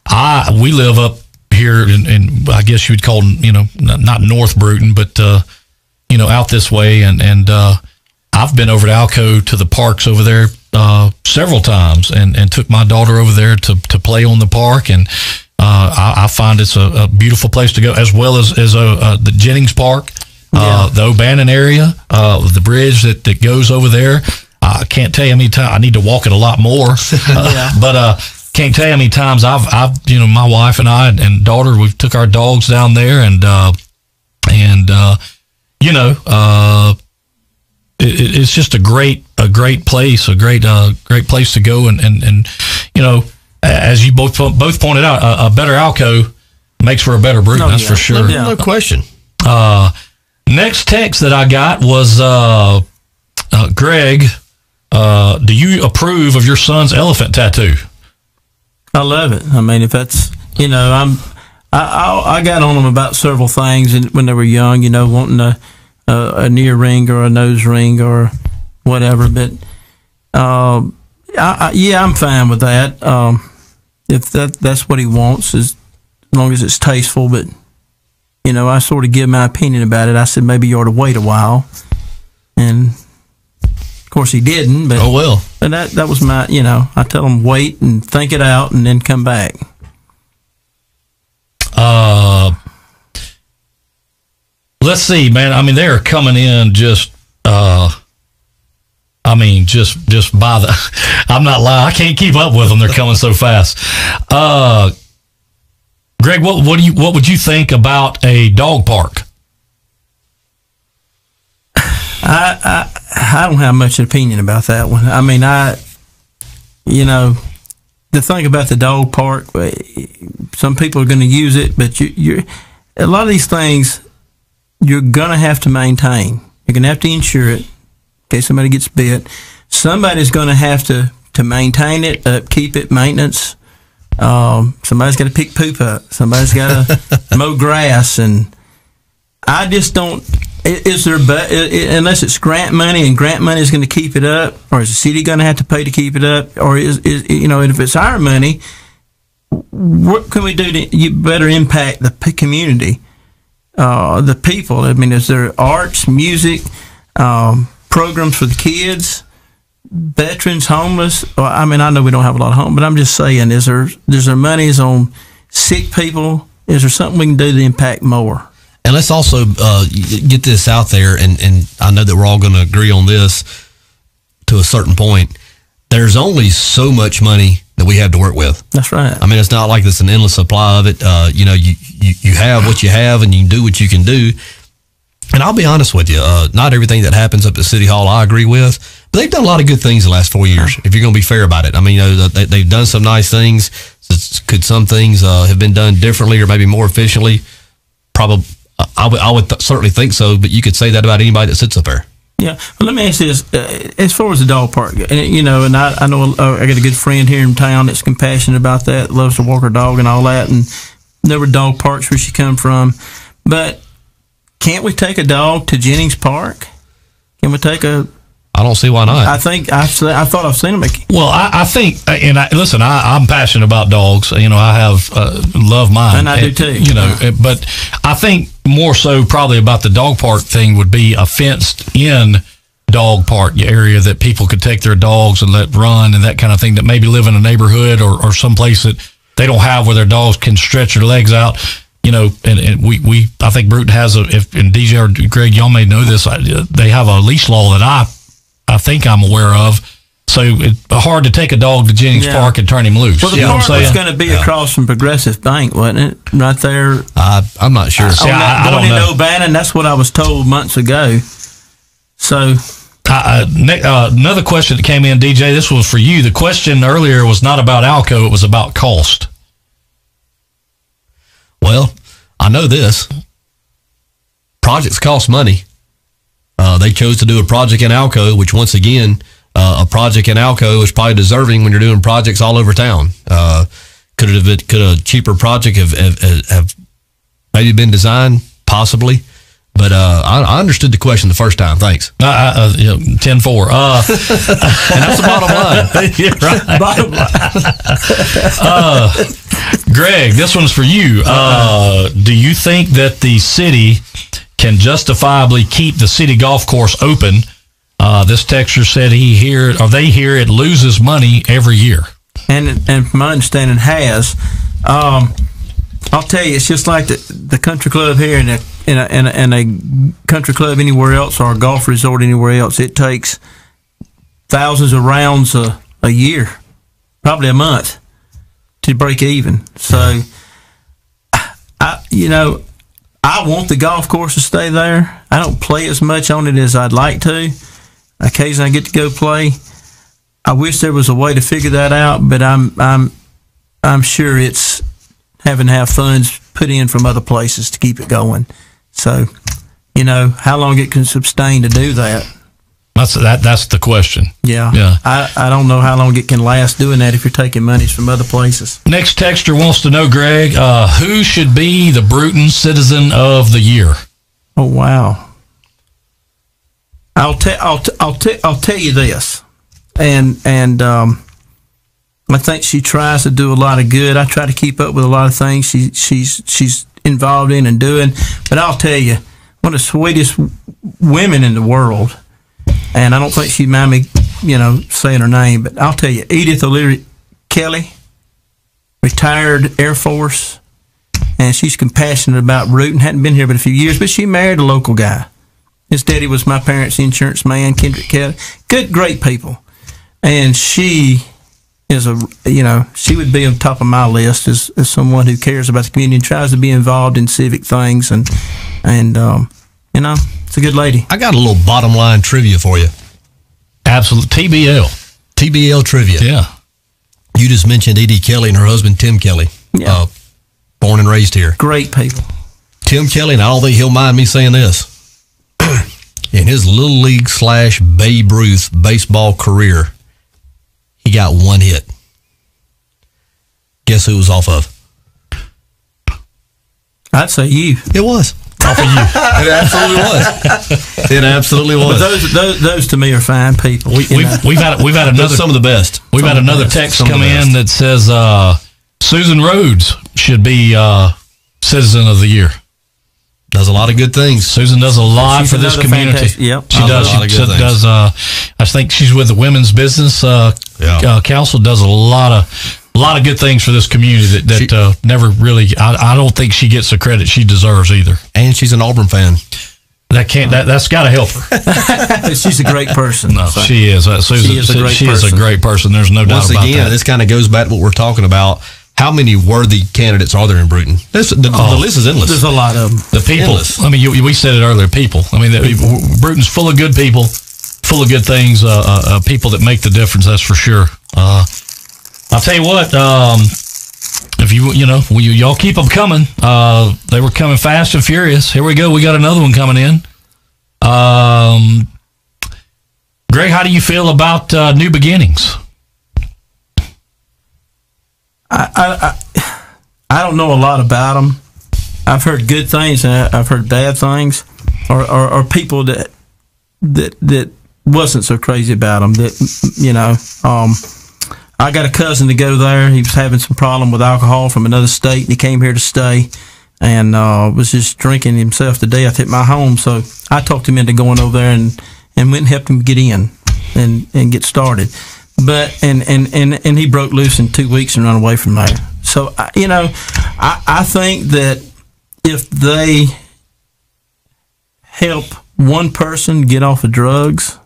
C: I we live up here in, in I guess you would call you know not North Brewton, but uh, you know out this way, and and uh, I've been over to Alco to the parks over there uh, several times, and and took my daughter over there to to play on the park, and uh, I, I, find it's a, a, beautiful place to go, as well as as uh, the Jennings Park. Uh, the Obannon area, uh, the bridge that, that goes over there. I can't tell you how many times I need to walk it a lot more, uh, but uh, can't tell you how many times I've, I've, you know, my wife and I and daughter, we took our dogs down there and, uh, and, uh, you know, uh, it, it's just a great, a great place, a great, uh, great place to go. And, and, and, you know, as you both, both pointed out, a, a better Alco makes for a better brew. No, that's yeah. for sure.
B: No, no question.
C: Uh, next text that I got was, uh, uh, Greg, uh, do you approve of your son's elephant tattoo?
D: I love it. I mean, if that's you know, I'm I I, I got on them about several things and when they were young. You know, wanting a a, a ear ring or a nose ring or whatever. But uh, I, I, yeah, I'm fine with that. Um, if that that's what he wants, as long as it's tasteful. But you know, I sort of give my opinion about it. I said maybe you ought to wait a while, and of course, he didn't. But
B: oh well.
D: But that that was my you know I tell him wait and think it out and then come back.
C: Uh, let's see, man. I mean, they are coming in just. Uh, I mean, just just by the. I'm not lying. I can't keep up with them. They're coming so fast. Uh, Greg, what what do you what would you think about a dog park?
D: I, I I don't have much opinion about that one. I mean, I you know the thing about the dog park, eh, some people are going to use it, but you, you're a lot of these things you're going to have to maintain. You're going to have to insure it in case somebody gets bit. Somebody's going to have to to maintain it, upkeep it, maintenance. Um, somebody's got to pick poop up. Somebody's got to mow grass, and I just don't. Is there, but unless it's grant money and grant money is going to keep it up, or is the city going to have to pay to keep it up, or is, is you know, if it's our money, what can we do to better impact the community, uh, the people? I mean, is there arts, music, um, programs for the kids, veterans, homeless? Well, I mean, I know we don't have a lot of home, but I'm just saying, is there is there monies on sick people? Is there something we can do to impact more?
B: And let's also uh, get this out there, and, and I know that we're all going to agree on this to a certain point. There's only so much money that we have to work with.
D: That's right.
B: I mean, it's not like there's an endless supply of it. Uh, you know, you, you, you have what you have, and you can do what you can do. And I'll be honest with you, uh, not everything that happens up at City Hall I agree with, but they've done a lot of good things the last four years. If you're going to be fair about it, I mean, you know, they, have done some nice things. Could some things uh, have been done differently or maybe more efficiently? Probably, I would, I would th- certainly think so, but you could say that about anybody that sits up there.
D: Yeah, well, let me ask you this: uh, as far as the dog park, and you know, and I, I know uh, I got a good friend here in town that's compassionate about that, loves to walk her dog and all that, and there were dog parks where she come from, but can't we take a dog to Jennings Park? Can we take a
B: I don't see why not.
D: I think I, I thought I've seen them.
C: Well, I, I think, and I, listen, I, am passionate about dogs. You know, I have uh, love mine,
D: and I do too.
C: You know, but I think more so probably about the dog park thing would be a fenced in dog park area that people could take their dogs and let run and that kind of thing. That maybe live in a neighborhood or, or someplace that they don't have where their dogs can stretch their legs out you know, and, and, we, we, I think Brewton has a, if, and DJ or Greg, y'all may know this, they have a leash law that I I think I'm aware of. So it's hard to take a dog to Jennings yeah. Park and turn him loose.
D: Well, the
C: you
D: park was going to be yeah. across from Progressive Bank, wasn't it? Right there.
B: Uh, I'm not sure.
D: See, I, I, I don't know. Bannon, that's what I was told months ago. So.
C: Uh, uh, another question that came in, DJ. This was for you. The question earlier was not about Alco; it was about cost.
B: Well, I know this. Projects cost money. Uh, they chose to do a project in Alco, which once again, uh, a project in Alco is probably deserving when you're doing projects all over town. Uh, could it have could a cheaper project have, have, have maybe been designed? Possibly. But uh, I, I understood the question the first time. Thanks.
C: Uh, uh, uh, you know, 10 4. Uh, and that's the bottom line. yeah, right.
D: Bottom line.
C: Uh, Greg, this one's for you. Uh, do you think that the city can justifiably keep the city golf course open? Uh, this texture said he hear or they hear it loses money every year.
D: and and from my understanding has. Um, I'll tell you, it's just like the the country club here and a in a, in a, in a country club anywhere else or a golf resort anywhere else. It takes thousands of rounds a, a year, probably a month, to break even. So, I you know, I want the golf course to stay there. I don't play as much on it as I'd like to. Occasionally, I get to go play. I wish there was a way to figure that out, but I'm I'm I'm sure it's having to have funds put in from other places to keep it going. So, you know, how long it can sustain to do that.
C: That's that. That's the question.
D: Yeah.
C: Yeah.
D: I, I don't know how long it can last doing that if you're taking monies from other places.
C: Next texture wants to know, Greg, uh, who should be the Brewton Citizen of the Year?
D: Oh wow. I'll tell I'll t- I'll t- I'll tell you this, and and um, I think she tries to do a lot of good. I try to keep up with a lot of things she she's she's involved in and doing. But I'll tell you, one of the sweetest women in the world, and I don't think she'd mind me, you know, saying her name. But I'll tell you, Edith O'Leary Kelly, retired Air Force and she's compassionate about Brewton. Hadn't been here but a few years, but she married a local guy. His daddy was my parents' insurance man, Kendrick Kelly. Good, great people, and she is a you know she would be on top of my list as, as someone who cares about the community and tries to be involved in civic things and and um, you know it's a good lady.
B: I got a little bottom line trivia for you.
C: Absolute TBL.
B: TBL trivia.
C: Yeah.
B: You just mentioned Edie Kelly and her husband Tim Kelly.
D: Yeah.
B: Uh, born and raised here.
D: Great people.
B: Tim Kelly, and I don't think he'll mind me saying this. In his little league slash Babe Ruth baseball career, he got one hit. Guess who it was off of?
D: I'd say you.
B: It was.
C: Off of you.
B: It absolutely was. It absolutely
D: But
B: was.
D: those those those to me are fine people.
C: We,
D: you know.
C: we've, we've had we've had another
B: some of the best.
C: we've had
D: some of
C: another
D: best.
C: text
B: Some
C: come in that says uh, Susan Rhodes should be uh, Citizen of the Year.
B: Does a lot of good things.
C: Susan does a lot
D: She's
C: for this community.
D: fantastic- yep.
C: She
B: Does
C: does.
B: a lot of
C: She
B: good
C: does. Uh, I think she's with the Women's Business uh,
B: Yeah.
C: uh, Council. Does a lot of a lot of good things for this community that, that
B: She-
C: uh, never really. I, I don't think she gets the credit she deserves either.
B: And she's an Auburn fan.
C: That can't. That, that's got to help her.
D: She's a great person.
C: No,
D: So-
C: she is. Uh, Susan,
D: She is a great
C: she is a
D: person.
C: great person. There's no
B: Once
C: doubt about
B: again,
C: that.
B: this kind of goes back to what we're talking about. How many worthy candidates are there in Brewton? This, the, the list is endless.
D: There's a lot of them.
C: The people.
B: Endless.
C: I mean, you, we said it earlier. People. I mean, the, Brewton's full of good people, full of good things. Uh, uh, uh, people that make the difference. That's for sure. Uh, I'll tell you what. Um, if you you know you, y'all keep them coming. Uh, they were coming fast and furious. Here we go. We got another one coming in. Um, Greg, how do you feel about uh, new beginnings?
D: I, I, I, don't know a lot about them. I've heard good things and I've heard bad things, or, or, or people that that that wasn't so crazy about them. That you know, um, I got a cousin to go there. He was having some problem with alcohol from another state, and he came here to stay, and uh, was just drinking himself to death at my home. So I talked him into going over there and and went and helped him get in and and get started. But and and and and he broke loose in two weeks and run away from there. So you know, I I think that if they help one person get off of drugs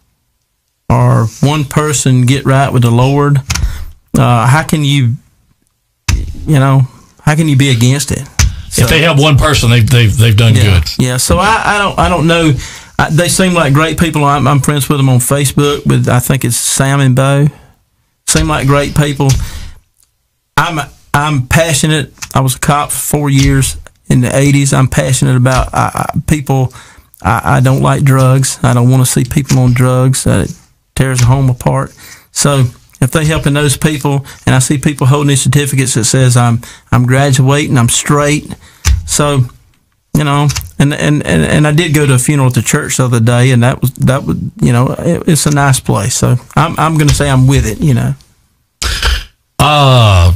D: or one person get right with the Lord, uh, how can you, you know, how can you be against it?
C: if they help one person, they've they've, they've done
D: yeah,
C: good.
D: Yeah. So I, I don't I don't know. I, they seem like great people. I'm, I'm friends with them on Facebook. With I think it's Sam and Bo. Seem like great people. I'm I'm passionate. I was a cop for four years in the '80s. I'm passionate about I, I, people. I, I don't like drugs. I don't want to see people on drugs. Uh, it tears the home apart. So if they helping those people, and I see people holding these certificates that says I'm I'm graduating, I'm straight. So you know, and, and, and, and I did go to a funeral at the church the other day, and that was that was you know it, it's a nice place. So I'm I'm going to say I'm with it. You know.
C: Uh,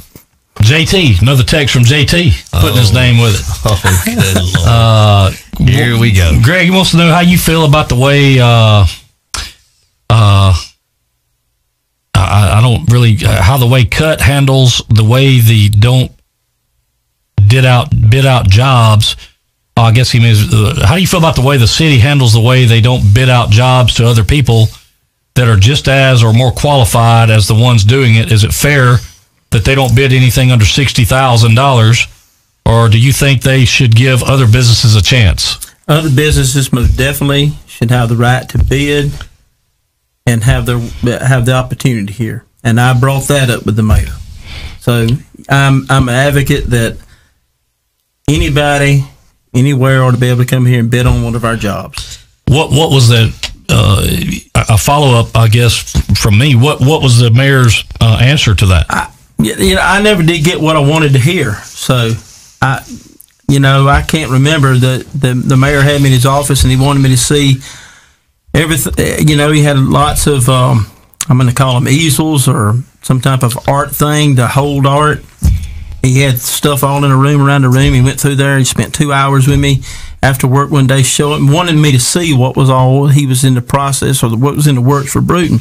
C: JT, another text from JT, putting his name with it.
B: Oh, good lord.
C: Uh,
B: Here we go.
C: Greg wants to know how you feel about the way. Uh, uh, I, I don't really uh, how the way cut handles the way the don't did out bid out jobs. Uh, I guess he means uh, how do you feel about the way the city handles the way they don't bid out jobs to other people that are just as or more qualified as the ones doing it? Is it fair that they don't bid anything under sixty thousand dollars, or do you think they should give other businesses a chance?
D: Other businesses most definitely should have the right to bid and have their have the opportunity here. And I brought that up with the mayor. So I'm I'm an advocate that anybody anywhere ought to be able to come here and bid on one of our jobs.
C: What what was that? uh, a follow up? I guess from me. What what was the mayor's uh, answer to that?
D: I, you know, I never did get what I wanted to hear. So I, you know, I can't remember that the the mayor had me in his office and he wanted me to see everything. You know, he had lots of um, I'm going to call them easels or some type of art thing to hold art. He had stuff all in a room around the room. He went through there. He spent two hours with me after work one day, showing wanted me to see what was all he was in the process or what was in the works for Brewton.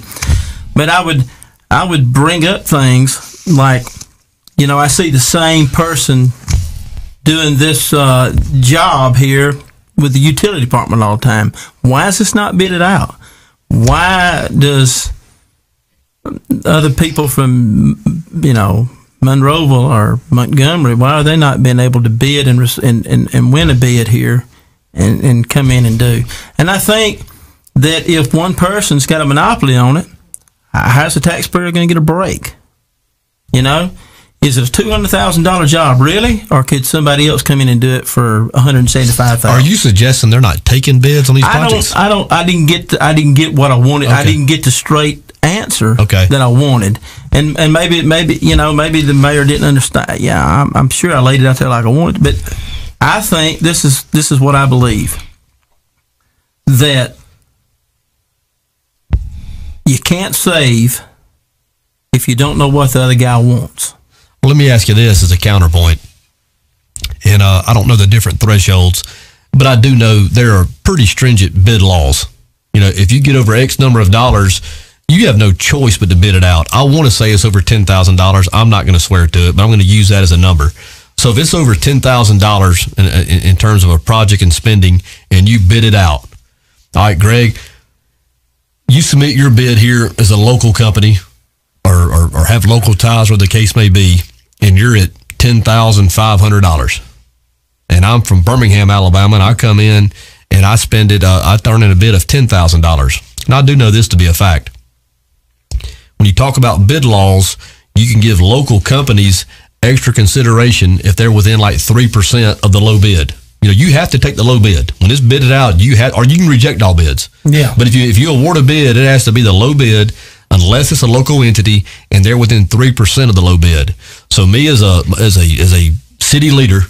D: But I would I would bring up things like, you know, I see the same person doing this uh, job here with the utility department all the time. Why is this not bidded out? Why does other people from, you know, Monroeville or Montgomery, why are they not being able to bid and, and, and, and win a bid here and, and come in and do? And I think that if one person's got a monopoly on it, how's the taxpayer going to get a break? You know, is it a two hundred thousand dollar job really, or could somebody else come in and do it for one hundred seventy five thousand?
B: Are you suggesting they're not taking bids on these
D: I
B: projects?
D: don't. I don't. I didn't get. The, I didn't get what I wanted. I didn't get the straight answer
B: Okay.
D: that I wanted. And and maybe maybe you know maybe the mayor didn't understand. Yeah, I'm, I'm sure I laid it out there like I wanted, but I think this is this is what I believe that you can't save if you don't know what the other guy wants.
B: Let me ask you this as a counterpoint. And uh, I don't know the different thresholds, but I do know there are pretty stringent bid laws. You know, if you get over X number of dollars, you have no choice but to bid it out. I want to say it's over $10,000. I'm not going to swear to it, but I'm going to use that as a number. So if it's over $10,000 in, in, in terms of a project and spending and you bid it out, all right, Greg, you submit your bid here as a local company or, or, or have local ties, or the case may be, and you're at ten thousand five hundred dollars, and I'm from Birmingham, Alabama, and I come in and I spend it, uh, I turn in a bid of ten thousand dollars. Now I do know this to be a fact. When you talk about bid laws, you can give local companies extra consideration if they're within like three percent of the low bid. You know, you have to take the low bid when it's bidded out. You have, or you can reject all bids.
D: Yeah.
B: But if you if you award a bid, it has to be the low bid unless it's a local entity and they're within three percent of the low bid. So me as a as a as a city leader,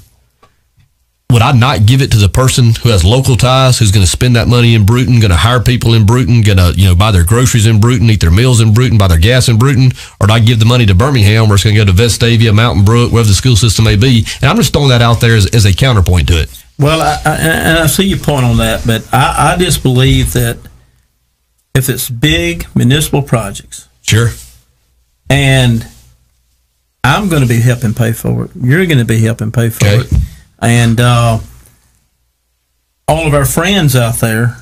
B: would I not give it to the person who has local ties, who's going to spend that money in Brewton, going to hire people in Brewton, going to you know buy their groceries in Brewton, eat their meals in Brewton, buy their gas in Brewton, or do I give the money to Birmingham, where it's going to go to Vestavia, Mountain Brook, wherever the school system may be? And I'm just throwing that out there as, as a counterpoint to it.
D: Well, I, I, and I see your point on that, but I, I just believe that if it's big municipal projects
B: Sure.
D: and I'm going to be helping pay for it, you're going to be helping pay for
B: Okay.
D: it, and uh, all of our friends out there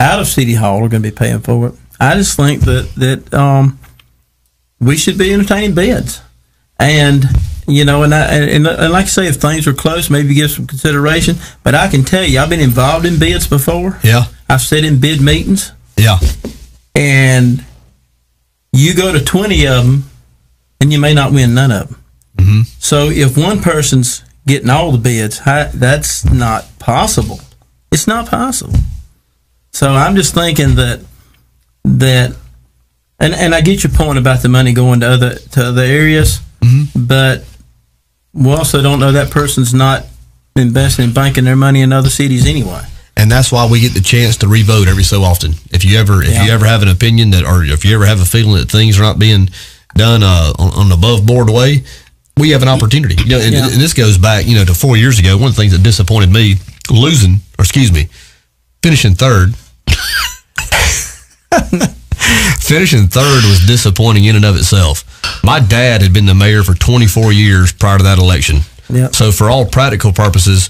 D: out of City Hall are going to be paying for it. I just think that that um, we should be entertaining bids, and you know, and I and, and like I say, if things are close, maybe give some consideration. But I can tell you, I've been involved in bids before.
B: Yeah.
D: I've sat in bid meetings,
B: Yeah.
D: and you go to twenty of them, and you may not win none of them.
B: Mm-hmm.
D: So if one person's getting all the bids, that's not possible. It's not possible. So I'm just thinking that that, and and I get your point about the money going to other to other areas,
B: Mm-hmm.
D: but we also don't know that person's not investing and banking their money in other cities anyway.
B: And that's why we get the chance to revote every so often. If you ever if you ever have an opinion that, or if you ever have a feeling that things are not being done uh, on, on an above board way, we have an opportunity. You know, and,
D: Yeah.
B: and this goes back, you know, to four years ago. One of the things that disappointed me, losing, or excuse me, finishing third. finishing third was disappointing in and of itself. My dad had been the mayor for 24 years prior to that election.
D: Yep.
B: So for all practical purposes,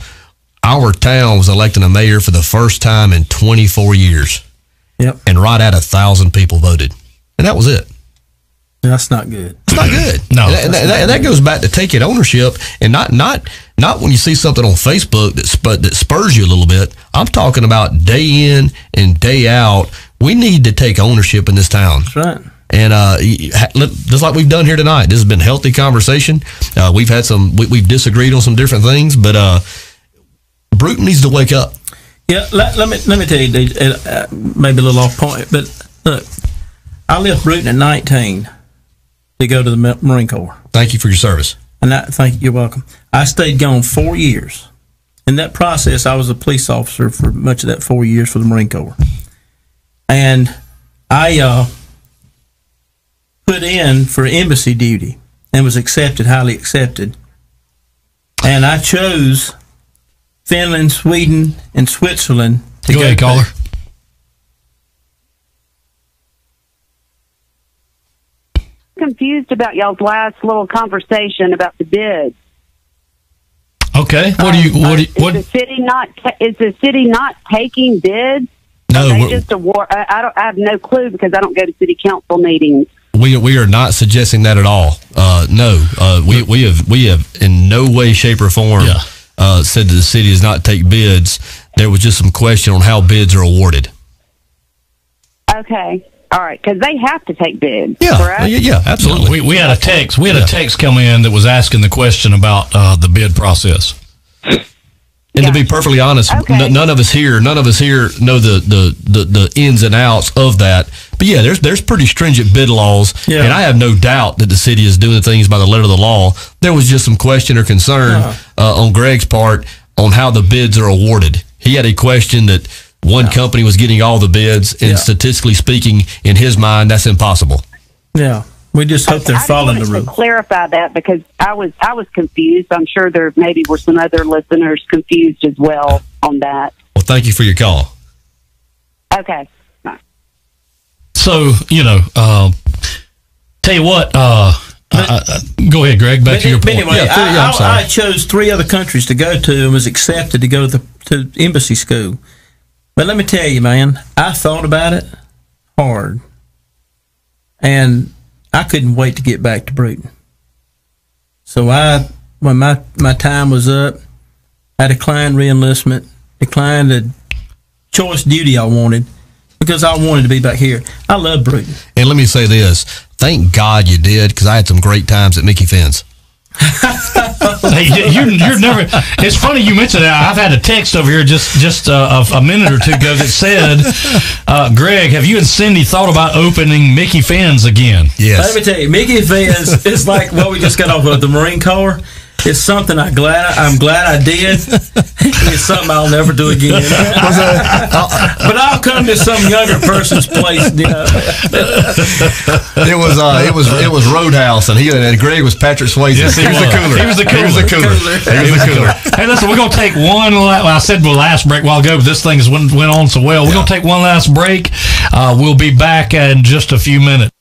B: our town was electing a mayor for the first time in 24 years,
D: Yep,
B: and right at a thousand people voted, and that was it.
D: that's not good.
B: It's not good.
C: No.
B: and that, and that- and that goes back to taking ownership, and not not not when you see something on Facebook that sp- that spurs you a little bit. I'm talking about day in and day out. We need to take ownership in this town.
D: That's right.
B: And uh, y- ha- look, just like we've done here tonight, this has been healthy conversation. Uh, we've had some, we, we've disagreed on some different things, but uh, Brewton needs to wake up.
D: Yeah, let, let me let me tell you, uh, maybe a little off point, but look, I left Brewton at 19 to go to the Marine Corps,
B: Thank you for your service.
D: and I thank you, you're welcome. I stayed gone four years. In that process, I was a police officer for much of that four years for the Marine Corps, and I uh, put in for embassy duty and was accepted, highly accepted, and I chose Finland, Sweden, and Switzerland to
C: Go ahead,
D: to.
C: caller.
G: confused about y'all's last little conversation about the bids.
C: Okay. What do you? What? Do you,
G: Uh, is
C: what?
G: the city not? Is the city not taking bids?
B: No,
G: Are they
B: we're-
G: just award. I, I don't. I have no clue because I don't go to city council meetings.
B: We, we are not suggesting that at all. Uh, no, uh, we, we have we have in no way, shape, or form
C: Yeah.
B: Uh, said that the city does not take bids. There was just some question on how bids are awarded.
G: Okay. All right, because they have to take bids.
B: Yeah,
G: Correct.
B: yeah, yeah, absolutely.
C: We, we had a text. We had a text come in that was asking the question about uh, the bid process.
B: And to be perfectly honest,
G: Okay.
B: n- none of us here, none of us here know the, the, the, the ins and outs of that. But yeah, there's there's pretty stringent bid laws,
D: Yeah.
B: and I have no doubt that the city is doing things by the letter of the law. There was just some question or concern uh, on Greg's part on how the bids are awarded. He had a question that one company was getting all the bids, and
D: Yeah.
B: statistically speaking, in his mind, that's impossible.
D: Yeah, we just hope they're
G: I just
D: following the rules.
G: clarify that because I was I was confused. I'm sure there maybe were some other listeners confused as well on that.
B: Well, thank you for your call.
G: Okay.
C: So you know, uh, tell you what. Uh, I, I, go ahead, Greg. Back
D: But,
C: to your point.
D: anyway,
B: Yeah,
D: I,
B: I'm sorry.
D: I chose three other countries to go to and was accepted to go to the to embassy school. But let me tell you, man, I thought about it hard, and I couldn't wait to get back to Brewton. So I, when my my time was up, I declined reenlistment, declined the choice duty I wanted because I wanted to be back here. I love Brewton.
B: And let me say this: thank God you did, because I had some great times at Mickey Finn's.
C: Hey, you- you're, you're never. It's funny you mentioned that. I've had a text over here just just uh, a, a minute or two ago that said, uh, "Greg, have you and Cindy thought about opening Mickey Finn's again?"
B: Yes.
D: Let me tell you, Mickey Finn's is like what we just got off of the Marine Corps. It's something I glad I'm glad I did. It's something I'll never do again. but I'll come to some younger person's place. You know.
B: It was uh, it was it was Roadhouse, and he and Greg was Patrick Swayze.
C: Yes, he
B: he, was the
C: was.
B: cooler.
C: He was the
B: He was the
C: cooler.
B: cooler. He was the cooler.
C: Hey, listen, we're gonna take one. La- well, I said the last break a while ago, but this thing has went, went on so well. We're gonna take one last break. Uh, we'll be back in just a few minutes.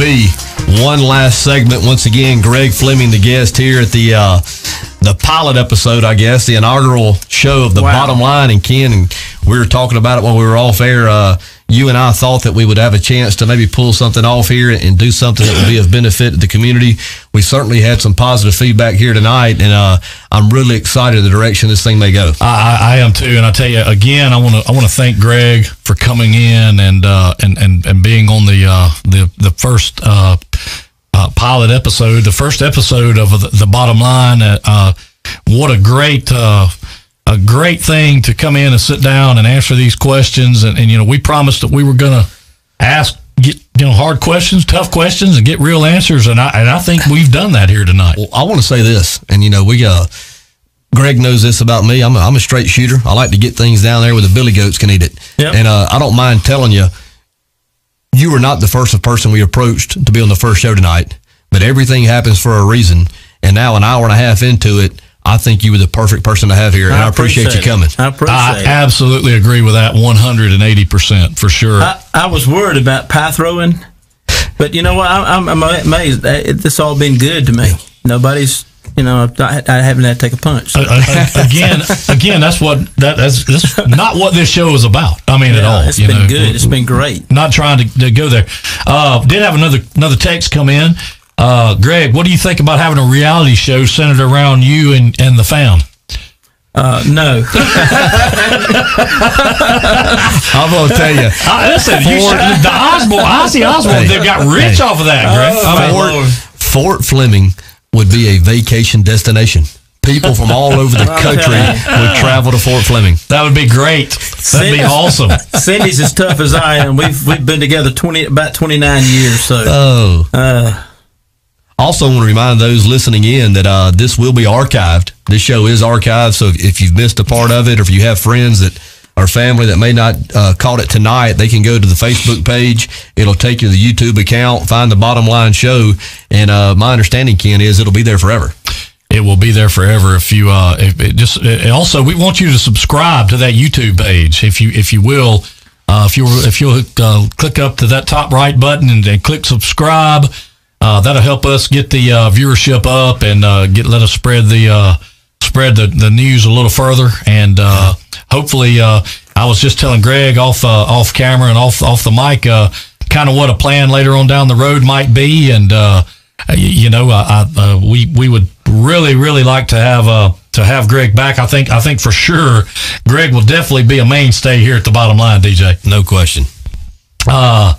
B: Studio B. One last segment. Once again, Greg Fleming, the guest here at the uh, the pilot episode, I guess, the inaugural show of the
D: Wow.
B: bottom line. And Ken, and we were talking about it while we were off air. Uh, you and I thought that we would have a chance to maybe pull something off here and do something that would be of benefit to the community. We certainly had some positive feedback here tonight, and uh, I'm really excited the direction this thing may go.
C: I, I am too, and I tell you again, I want to I want to thank Greg for coming in and uh, and and and being on the uh, the the first uh, uh, pilot episode, the first episode of the, the bottom line. Uh, what a great a great thing to come in and sit down and answer these questions, and, and you know we promised that we were going to ask. Get you know hard questions, tough questions, and get real answers, and I and I think we've done that here tonight.
B: Well, I want to say this, and you know, we uh, Greg knows this about me. I'm a, I'm a straight shooter. I like to get things down there where the billy goats can eat it,
D: Yep.
B: and uh, I don't mind telling you, you were not the first person we approached to be on the first show tonight, but everything happens for a reason. And now, an hour and a half into it, I think you were the perfect person to have here, and I, appreciate, you
D: it.
B: coming.
D: I appreciate
C: I
D: it.
C: absolutely agree with that 180% for sure.
D: I, I was worried about path throwing, but you know what? I'm, I'm amazed. This all been good to me. Nobody's, you know, I, I haven't had to take a punch.
C: Uh, again, again, that's what that, that's, that's not what this show is about. I mean, at all.
D: It's
C: you
D: been
C: know.
D: good. It's been great.
C: Not trying to, to go there. Uh, did have another another text come in. Uh, Greg, what do you think about having a reality show centered around you and, and the found?
D: Uh, no,
B: I'm gonna tell you,
C: Uh, listen, you should, the Osbourne, Ozzy Osbourne,
B: Hey.
C: they got rich
B: Hey.
C: off of that, Greg.
D: Oh,
C: I mean,
B: Fort,
D: Lord.
B: Fort Fleming would be a vacation destination. People from all over the country would travel to Fort Fleming.
C: that would be great. That'd be awesome.
D: Cindy's as tough as I am. We've we've been together twenty about twenty nine years. So
B: Oh.
D: uh,
B: Also, want to remind those listening in that uh, this will be archived. This show is archived, so if, you've missed a part of it, or if you have friends that or family that may not uh, caught it tonight, they can go to the Facebook page. It'll take you to the YouTube account, find the bottom line show, and uh, my understanding, Ken, is it'll be there forever.
C: It will be there forever if you uh if it just it, also we want you to subscribe to that YouTube page if you if you will uh, if you if you'll uh, click up to that top right button and, and click subscribe uh, that'll help us get the uh, viewership up and uh, get let us spread the uh, spread the, the news a little further and uh, hopefully uh, I was just telling Greg off uh, off camera and off off the mic uh, kind of what a plan later on down the road might be and you, you know, I, I, uh, we we would really really like to have uh, to have Greg back. I think I think for sure Greg will definitely be a mainstay here at the bottom line, DJ.
B: No question.
C: Uh,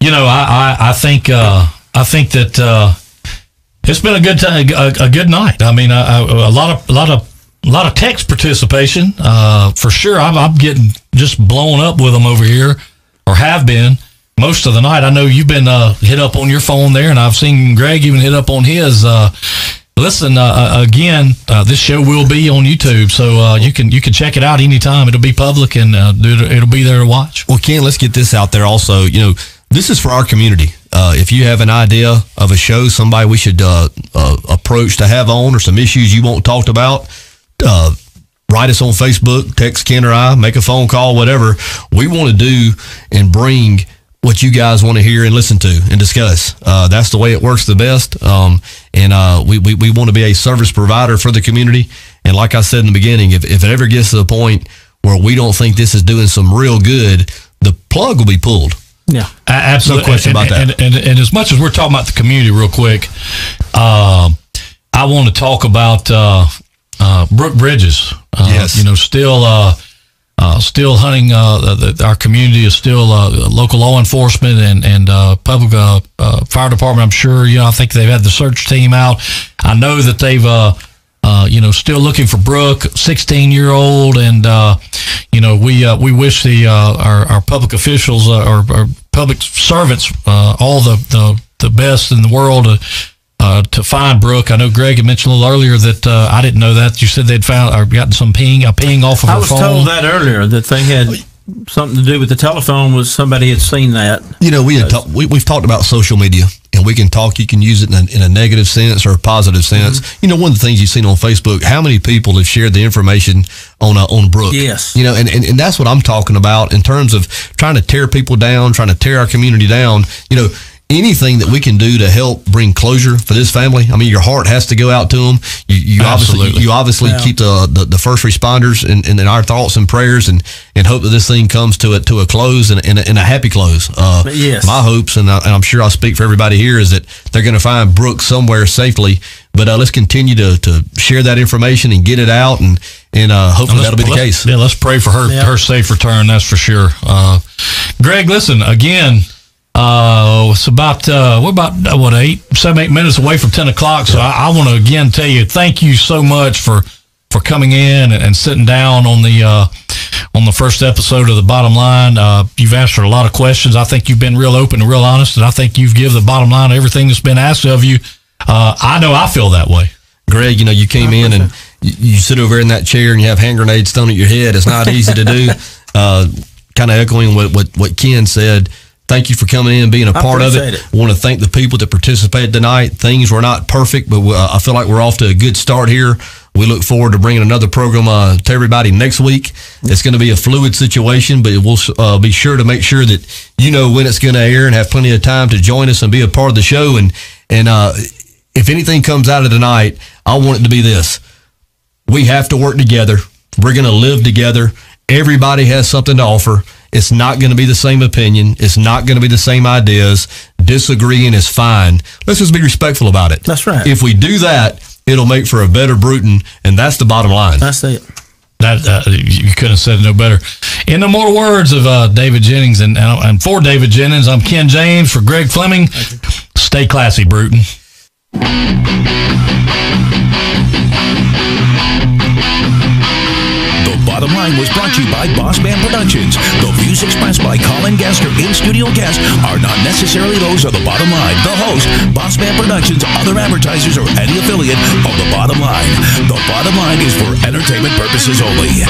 C: you know, I I, I think uh, I think that uh, it's been a good time, a, a good night. I mean, I, I, a lot of a lot of a lot of text participation uh, for sure. I'm, I'm getting just blown up with them over here, or have been most of the night. I know you've been uh, hit up on your phone there, and I've seen Greg even hit up on his. Uh, listen, uh, uh, again, uh, this show will be on YouTube, so you can you can check it out anytime. It'll be public, and it'll, it'll be there to watch.
B: Well, Ken, let's get this out there also. You know, this is for our community. Uh, if you have an idea of a show, somebody we should uh, uh, approach to have on, or some issues you want talked about, uh, write us on Facebook, text Ken or I, make a phone call, whatever. We want to do and bring what you guys want to hear and listen to and discuss. Uh, that's the way it works the best. Um, and uh, we, we, we want to be a service provider for the community. And like I said in the beginning, if, if it ever gets to the point where we don't think this is doing some real good, the plug will be pulled.
D: Yeah,
C: A- Absolutely.
B: No question
C: and,
B: about that.
C: And, and, and as much as we're talking about the community real quick, um, I want to talk about uh, uh, Brooke Bridges. Uh,
B: Yes.
C: You know, still uh, uh, still hunting. Uh, the, the, our community is still uh, local law enforcement and and uh, public uh, uh, fire department. I'm sure. You know, I think they've had the search team out. I know that they've. Uh, uh, you know, still looking for Brooke, 16 year old, and uh, you know, we uh, we wish the uh, our, our public officials, uh, our, our public servants, uh, all the, the the best in the world to uh, to find Brooke. I know Greg had mentioned a little earlier that uh, I didn't know that. You said they'd found or gotten some ping a ping off of
D: I
C: her
D: was told that earlier that they had something to do with the telephone. Was somebody had seen that?
B: You know, we had talk, we, we've talked about social media and we can talk. You can use it in a, in a negative sense or a positive sense.
D: Mm-hmm.
B: You know, one of the things you've seen on Facebook, how many people have shared the information on uh, on Brooke?
D: Yes.
B: You know, and, and, and that's what I'm talking about in terms of trying to tear people down, trying to tear our community down. You know, anything that we can do to help bring closure for this family. I mean, your heart has to go out to them. You, you obviously
C: Absolutely.
B: you obviously
D: Yeah.
B: keep the, the the first responders in, in, in our thoughts and prayers, and and hope that this thing comes to a to a close and in a, in a happy close. Uh,
D: Yes.
B: my hopes, and, I, and I'm sure I'll speak for everybody here, is that they're going to find Brooke somewhere safely. But uh, let's continue to, to share that information and get it out, and and uh, hopefully that'll be the case.
C: Yeah, let's pray for her
D: Yeah.
C: her safe return. That's for sure. Uh, Greg, listen again. Uh, it's about uh, we're about uh, what eight, seven, eight minutes away from ten o'clock. So I, I want to again tell you thank you so much for for coming in and, and sitting down on the uh, on the first episode of the Bottom Line. Uh, you've answered a lot of questions. I think you've been real open and real honest, and I think you've given the bottom line everything that's been asked of you. Uh, I know I feel that way.
B: Greg, you know, you came in and you, you sit over in that chair and you have hand grenades thrown at your head. It's not easy to do. Uh, kind of echoing what, what, what Ken said. Thank you for coming in and being a
D: I
B: part of it. I want to thank the people that participated tonight. Things were not perfect, but uh, I feel like we're off to a good start here. We look forward to bringing another program uh, to everybody next week. It's going to be a fluid situation, but we'll uh, be sure to make sure that you know when it's going to air and have plenty of time to join us and be a part of the show. And and uh, if anything comes out of tonight, I want it to be this: we have to work together. We're going to live together. Everybody has something to offer. It's not going to be the same opinion. It's not going to be the same ideas. Disagreeing is fine. Let's just be respectful about it.
D: That's right.
B: If we do that, it'll make for a better Brewton, and that's the bottom line.
D: I That's it.
C: That uh, you couldn't have said it no better. In the mortal words of uh, David Jennings, and, and and for David Jennings, I'm Ken James. For Greg Fleming, stay classy, Brewton.
A: The bottom line was brought to you by Bossman Productions. The views expressed by Colin Guest or in studio guests are not necessarily those of the bottom line, the host, Bossman Productions, other advertisers, or any affiliate of the bottom line. The bottom line is for entertainment purposes only.